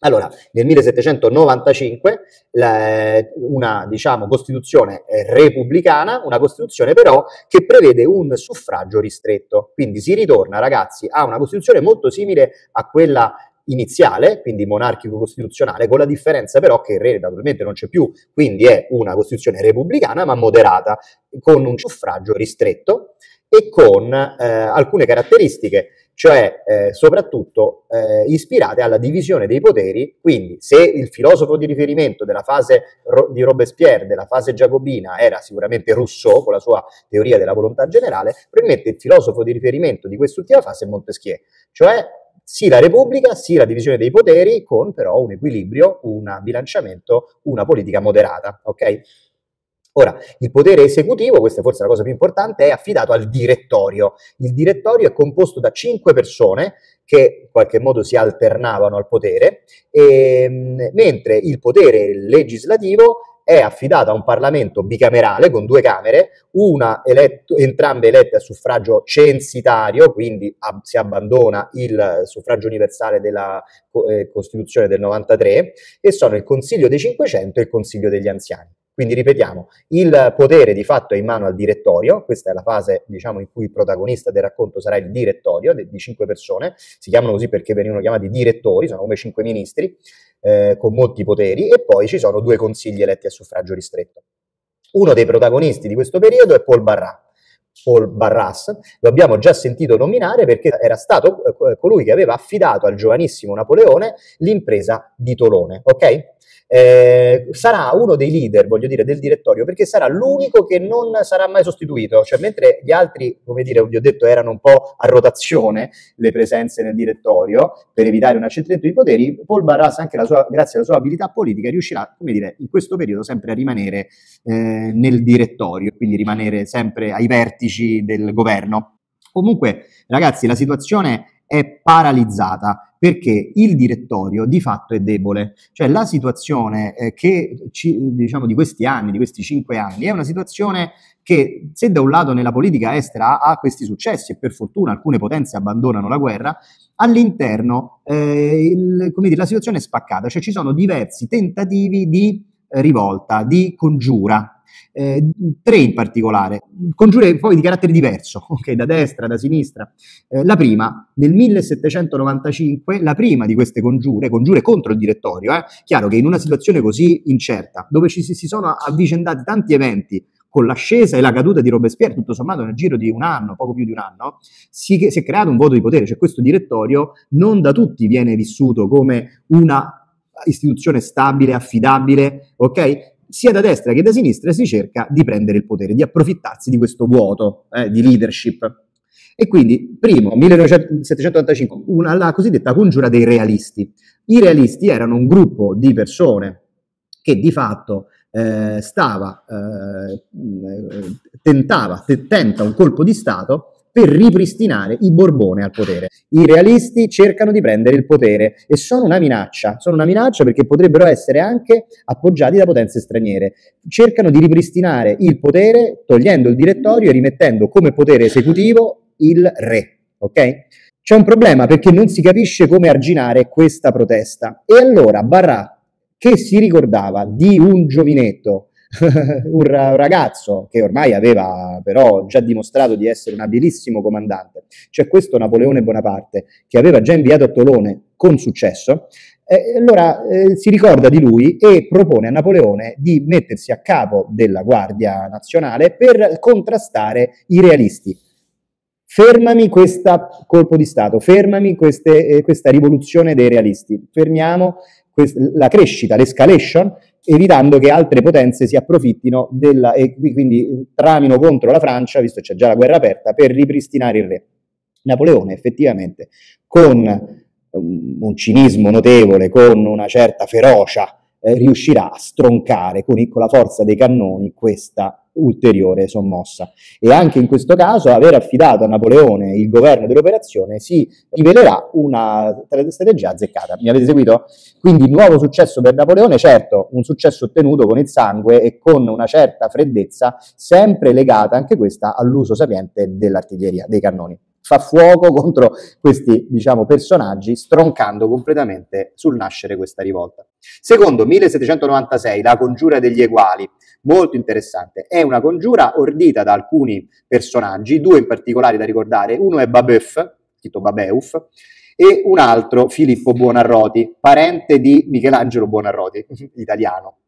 allora, nel 1795 la, una diciamo, Costituzione repubblicana, una Costituzione però che prevede un suffragio ristretto. Quindi si ritorna, ragazzi, a una Costituzione molto simile a quella iniziale, quindi monarchico-costituzionale, con la differenza però che il re naturalmente non c'è più, quindi è una Costituzione repubblicana ma moderata, con un suffragio ristretto e con eh, alcune caratteristiche cioè eh, soprattutto eh, ispirate alla divisione dei poteri, quindi se il filosofo di riferimento della fase ro- di Robespierre, della fase giacobina, era sicuramente Rousseau con la sua teoria della volontà generale, probabilmente il filosofo di riferimento di quest'ultima fase è Montesquieu, cioè sì la Repubblica, sì la divisione dei poteri, con però un equilibrio, un bilanciamento, una politica moderata, ok? Ora, il potere esecutivo, questa è forse la cosa più importante, è affidato al direttorio. Il direttorio è composto da cinque persone che in qualche modo si alternavano al potere, e, ehm, mentre il potere legislativo è affidato a un Parlamento bicamerale con due Camere, eletto, entrambe elette a suffragio censitario, quindi a, si abbandona il suffragio universale della eh, Costituzione del 93, e sono il Consiglio dei 500 e il Consiglio degli Anziani. Quindi ripetiamo, il potere di fatto è in mano al direttorio, questa è la fase diciamo, in cui il protagonista del racconto sarà il direttorio di, di cinque persone, si chiamano così perché venivano chiamati direttori, sono come cinque ministri, eh, con molti poteri, e poi ci sono due consigli eletti a suffragio ristretto. Uno dei protagonisti di questo periodo è Paul Barras. Paul Barras, lo abbiamo già sentito nominare perché era stato eh, colui che aveva affidato al giovanissimo Napoleone l'impresa di Tolone, ok? Eh, sarà uno dei leader, voglio dire, del direttorio, perché sarà l'unico che non sarà mai sostituito, cioè mentre gli altri, come dire, vi ho detto, erano un po' a rotazione le presenze nel direttorio per evitare un accentramento di poteri, Paul Barras, anche sua, grazie alla sua abilità politica, riuscirà, come dire, in questo periodo sempre a rimanere eh, nel direttorio, quindi rimanere sempre ai vertici del governo. Comunque, ragazzi, la situazione è paralizzata perché il direttorio di fatto è debole, cioè la situazione eh, che ci, diciamo di questi anni, di questi cinque anni, è una situazione che se da un lato nella politica estera ha, questi successi e per fortuna alcune potenze abbandonano la guerra, all'interno eh, il, dire, la situazione è spaccata, cioè ci sono diversi tentativi di rivolta, di congiura, eh, tre in particolare, congiure poi di carattere diverso, ok, da destra, da sinistra. Eh, la prima, nel 1795, la prima di queste congiure, congiure contro il direttorio, eh, chiaro che in una situazione così incerta, dove ci si, si sono avvicendati tanti eventi, con l'ascesa e la caduta di Robespierre, tutto sommato nel giro di un anno, poco più di un anno, si, si è creato un voto di potere, cioè questo direttorio non da tutti viene vissuto come una istituzione stabile, affidabile, ok? Sia da destra che da sinistra si cerca di prendere il potere, di approfittarsi di questo vuoto eh, di leadership. E quindi, primo, 1785, una, la cosiddetta congiura dei realisti. I realisti erano un gruppo di persone che di fatto eh, stava, eh, tentava, tenta un colpo di Stato per ripristinare i Borbone al potere. I realisti cercano di prendere il potere e sono una minaccia, sono una minaccia perché potrebbero essere anche appoggiati da potenze straniere. Cercano di ripristinare il potere togliendo il direttorio e rimettendo come potere esecutivo il re, ok? C'è un problema perché non si capisce come arginare questa protesta. E allora Barra, che si ricordava di un giovinetto un ragazzo che ormai aveva però già dimostrato di essere un abilissimo comandante, cioè questo Napoleone Bonaparte, che aveva già inviato a Tolone con successo, eh, allora eh, si ricorda di lui e propone a Napoleone di mettersi a capo della Guardia Nazionale per contrastare i realisti. Fermami questo colpo di Stato, fermami queste, eh, questa rivoluzione dei realisti, fermiamo la crescita, l'escalation evitando che altre potenze si approfittino della, e quindi tramino contro la Francia, visto che c'è già la guerra aperta, per ripristinare il re. Napoleone effettivamente con un cinismo notevole, con una certa ferocia, eh, riuscirà a stroncare con, con la forza dei cannoni questa ulteriore sommossa. E anche in questo caso aver affidato a Napoleone il governo dell'operazione si rivelerà una strategia azzeccata. Mi avete seguito? Quindi nuovo successo per Napoleone, certo, un successo ottenuto con il sangue e con una certa freddezza, sempre legata anche questa all'uso sapiente dell'artiglieria, dei cannoni fa fuoco contro questi diciamo, personaggi, stroncando completamente sul nascere questa rivolta. Secondo, 1796, la congiura degli eguali, molto interessante, è una congiura ordita da alcuni personaggi, due in particolare da ricordare, uno è Babeuf, scritto Babeuf, e un altro Filippo Buonarroti, parente di Michelangelo Buonarroti, italiano.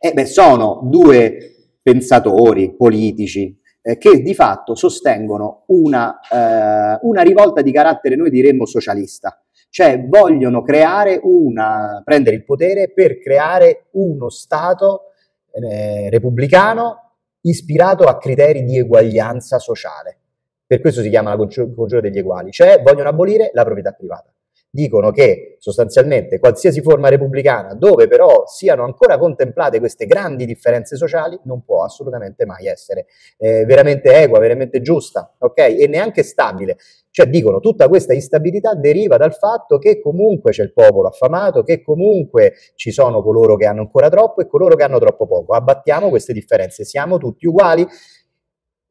E beh, sono due pensatori politici eh, che di fatto sostengono una, eh, una rivolta di carattere, noi diremmo, socialista. Cioè vogliono creare una, prendere il potere per creare uno Stato eh, repubblicano ispirato a criteri di eguaglianza sociale. Per questo si chiama la congiura degli eguali, cioè vogliono abolire la proprietà privata dicono che sostanzialmente qualsiasi forma repubblicana dove però siano ancora contemplate queste grandi differenze sociali non può assolutamente mai essere eh, veramente equa, veramente giusta, ok? E neanche stabile. Cioè dicono tutta questa instabilità deriva dal fatto che comunque c'è il popolo affamato, che comunque ci sono coloro che hanno ancora troppo e coloro che hanno troppo poco. Abbattiamo queste differenze, siamo tutti uguali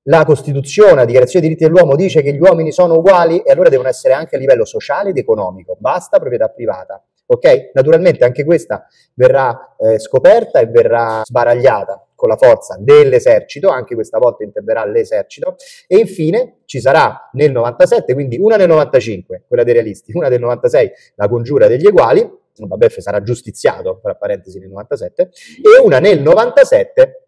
la Costituzione, la Dichiarazione dei diritti dell'uomo dice che gli uomini sono uguali e allora devono essere anche a livello sociale ed economico, basta proprietà privata. Ok? Naturalmente anche questa verrà eh, scoperta e verrà sbaragliata con la forza dell'esercito, anche questa volta interverrà l'esercito, e infine ci sarà nel 97, quindi una nel 95, quella dei realisti, una del 96, la congiura degli eguali, Babeffe sarà giustiziato, tra parentesi, nel 97, e una nel 97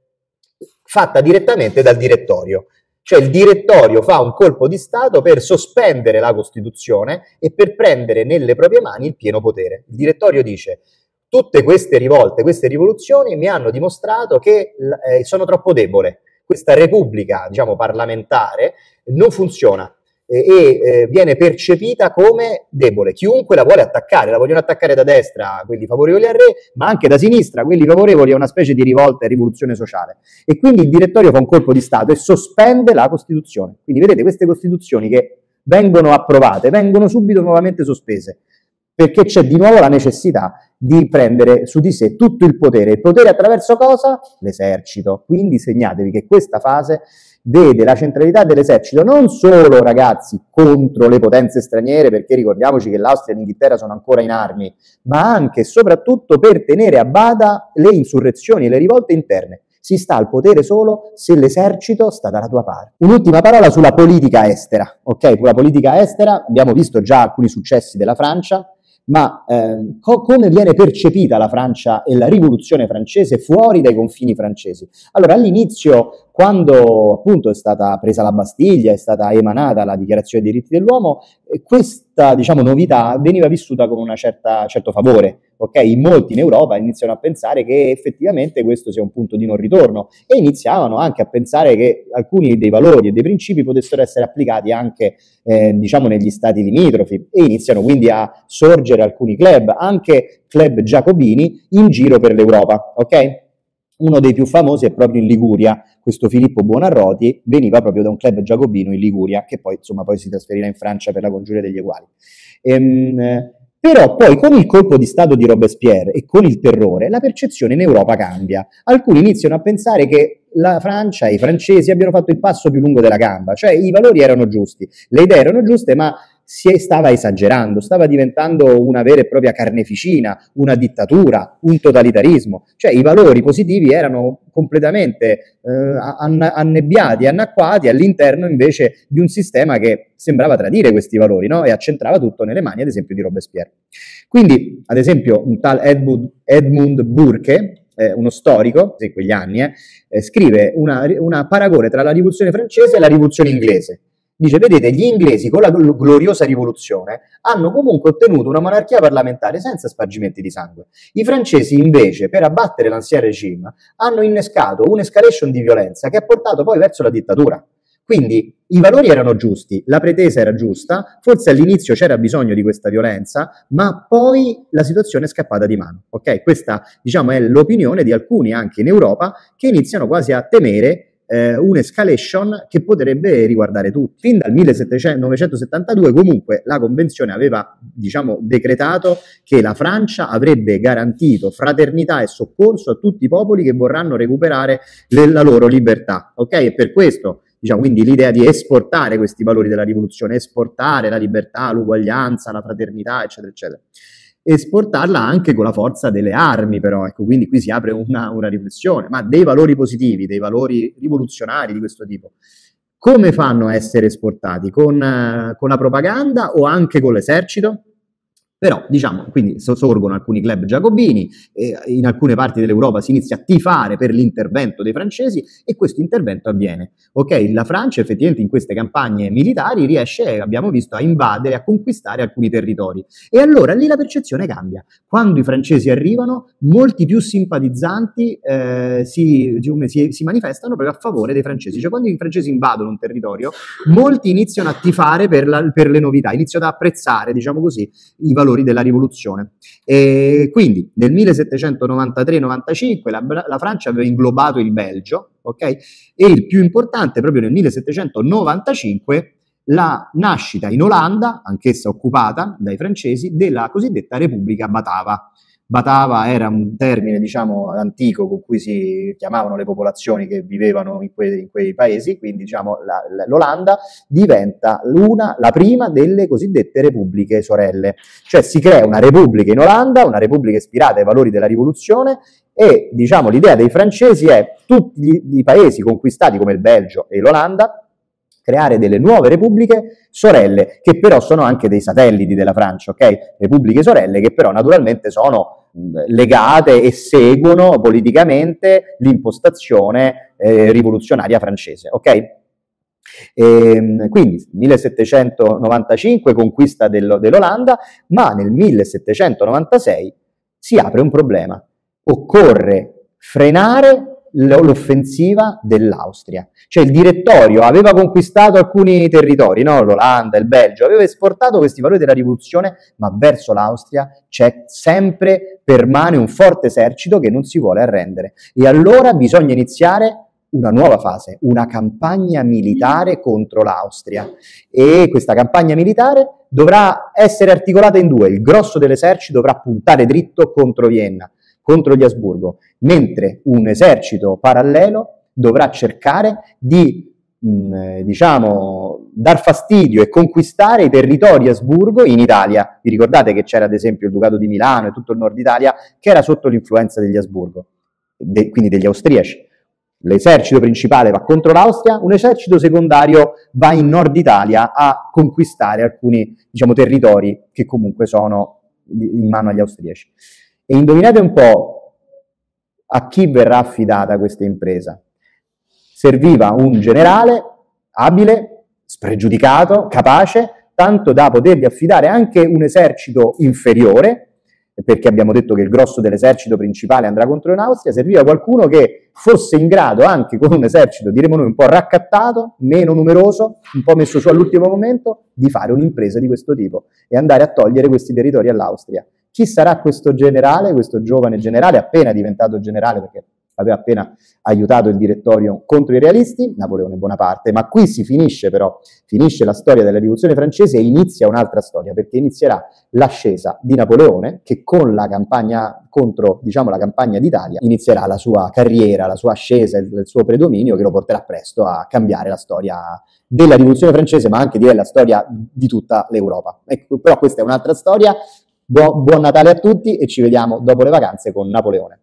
fatta direttamente dal direttorio. Cioè il direttorio fa un colpo di Stato per sospendere la Costituzione e per prendere nelle proprie mani il pieno potere. Il direttorio dice tutte queste rivolte, queste rivoluzioni mi hanno dimostrato che eh, sono troppo debole. Questa repubblica, diciamo, parlamentare non funziona e eh, viene percepita come debole. Chiunque la vuole attaccare, la vogliono attaccare da destra quelli favorevoli al re, ma anche da sinistra quelli favorevoli a una specie di rivolta e rivoluzione sociale. E quindi il direttorio fa un colpo di Stato e sospende la Costituzione. Quindi vedete queste Costituzioni che vengono approvate, vengono subito nuovamente sospese, perché c'è di nuovo la necessità di prendere su di sé tutto il potere. Il potere attraverso cosa? L'esercito. Quindi segnatevi che questa fase vede la centralità dell'esercito non solo, ragazzi, contro le potenze straniere, perché ricordiamoci che l'Austria e l'Inghilterra sono ancora in armi, ma anche e soprattutto per tenere a bada le insurrezioni e le rivolte interne. Si sta al potere solo se l'esercito sta dalla tua parte. Un'ultima parola sulla politica estera, ok? Sulla politica estera abbiamo visto già alcuni successi della Francia, ma eh, co- come viene percepita la Francia e la rivoluzione francese fuori dai confini francesi? Allora, all'inizio, quando appunto è stata presa la Bastiglia, è stata emanata la dichiarazione dei diritti dell'uomo, questa diciamo, novità veniva vissuta con un certo favore. Okay? In molti in Europa iniziano a pensare che effettivamente questo sia un punto di non ritorno e iniziavano anche a pensare che alcuni dei valori e dei principi potessero essere applicati anche eh, diciamo negli stati limitrofi e iniziano quindi a sorgere alcuni club, anche club giacobini in giro per l'Europa. ok? Uno dei più famosi è proprio in Liguria, questo Filippo Buonarroti veniva proprio da un club giacobino in Liguria, che poi insomma poi si trasferirà in Francia per la congiura degli eguali. Ehm, però poi con il colpo di Stato di Robespierre e con il terrore la percezione in Europa cambia. Alcuni iniziano a pensare che la Francia e i francesi abbiano fatto il passo più lungo della gamba, cioè i valori erano giusti, le idee erano giuste, ma si stava esagerando, stava diventando una vera e propria carneficina, una dittatura, un totalitarismo. Cioè i valori positivi erano completamente eh, annebbiati, annacquati all'interno invece di un sistema che sembrava tradire questi valori no? e accentrava tutto nelle mani, ad esempio, di Robespierre. Quindi, ad esempio, un tal Edmund, Edmund Burke, eh, uno storico di quegli anni, eh, eh, scrive una, una paragone tra la rivoluzione francese e la rivoluzione inglese Dice, vedete, gli inglesi con la gloriosa rivoluzione hanno comunque ottenuto una monarchia parlamentare senza spargimenti di sangue. I francesi invece, per abbattere l'ancien regime, hanno innescato un'escalation di violenza che ha portato poi verso la dittatura. Quindi i valori erano giusti, la pretesa era giusta, forse all'inizio c'era bisogno di questa violenza, ma poi la situazione è scappata di mano. Ok? Questa, diciamo, è l'opinione di alcuni anche in Europa che iniziano quasi a temere eh, un'escalation che potrebbe riguardare tutti. Fin dal 1972 comunque la Convenzione aveva diciamo, decretato che la Francia avrebbe garantito fraternità e soccorso a tutti i popoli che vorranno recuperare le, la loro libertà. Ok? E per questo diciamo, quindi l'idea di esportare questi valori della rivoluzione, esportare la libertà, l'uguaglianza, la fraternità, eccetera, eccetera esportarla anche con la forza delle armi, però, ecco, quindi qui si apre una, una riflessione, ma dei valori positivi, dei valori rivoluzionari di questo tipo, come fanno a essere esportati? Con, con la propaganda o anche con l'esercito? Però, diciamo, quindi sorgono alcuni club giacobini, in alcune parti dell'Europa si inizia a tifare per l'intervento dei francesi e questo intervento avviene. Ok, la Francia effettivamente in queste campagne militari riesce, abbiamo visto, a invadere, a conquistare alcuni territori. E allora lì la percezione cambia. Quando i francesi arrivano, molti più simpatizzanti eh, si, si, si, manifestano proprio a favore dei francesi. Cioè quando i francesi invadono un territorio, molti iniziano a tifare per, la, per le novità, iniziano ad apprezzare, diciamo così, i valori valori della rivoluzione. E quindi nel 1793-95 la, la, Francia aveva inglobato il Belgio, ok? E il più importante, proprio nel 1795, la nascita in Olanda, anch'essa occupata dai francesi, della cosiddetta Repubblica Batava. Batava era un termine, diciamo, antico con cui si chiamavano le popolazioni che vivevano in, que- in quei paesi, quindi diciamo la, la, l'Olanda diventa l'una, la prima delle cosiddette repubbliche sorelle. Cioè si crea una repubblica in Olanda, una repubblica ispirata ai valori della rivoluzione e diciamo l'idea dei francesi è tutti gli, i paesi conquistati come il Belgio e l'Olanda creare delle nuove repubbliche sorelle, che però sono anche dei satelliti della Francia, ok? Repubbliche sorelle che però naturalmente sono legate e seguono politicamente l'impostazione eh, rivoluzionaria francese. ok? E, ehm, quindi 1795 conquista dello, dell'Olanda, ma nel 1796 si apre un problema. Occorre frenare l'offensiva dell'Austria. Cioè il direttorio aveva conquistato alcuni territori, no? l'Olanda, il Belgio, aveva esportato questi valori della rivoluzione, ma verso l'Austria c'è sempre, permane un forte esercito che non si vuole arrendere. E allora bisogna iniziare una nuova fase, una campagna militare contro l'Austria. E questa campagna militare dovrà essere articolata in due. Il grosso dell'esercito dovrà puntare dritto contro Vienna contro gli Asburgo, mentre un esercito parallelo dovrà cercare di mh, mm, eh, diciamo, dar fastidio e conquistare i territori Asburgo in Italia. Vi ricordate che c'era ad esempio il Ducato di Milano e tutto il nord Italia che era sotto l'influenza degli Asburgo, de- quindi degli austriaci. L'esercito principale va contro l'Austria, un esercito secondario va in nord Italia a conquistare alcuni diciamo, territori che comunque sono in mano agli austriaci. E indovinate un po' a chi verrà affidata questa impresa. Serviva un generale abile, spregiudicato, capace, tanto da potergli affidare anche un esercito inferiore, perché abbiamo detto che il grosso dell'esercito principale andrà contro in Austria, serviva qualcuno che fosse in grado, anche con un esercito, diremo noi, un po' raccattato, meno numeroso, un po' messo su all'ultimo momento, di fare un'impresa di questo tipo e andare a togliere questi territori all'Austria. Chi sarà questo generale, questo giovane generale, appena diventato generale perché aveva appena aiutato il direttorio contro i realisti, Napoleone Bonaparte, ma qui si finisce però, finisce la storia della rivoluzione francese e inizia un'altra storia, perché inizierà l'ascesa di Napoleone che con la campagna contro, diciamo, la campagna d'Italia inizierà la sua carriera, la sua ascesa, il, il suo predominio che lo porterà presto a cambiare la storia della rivoluzione francese, ma anche direi la storia di tutta l'Europa. Ecco, però questa è un'altra storia, buon Natale a tutti e ci vediamo dopo le vacanze con Napoleone.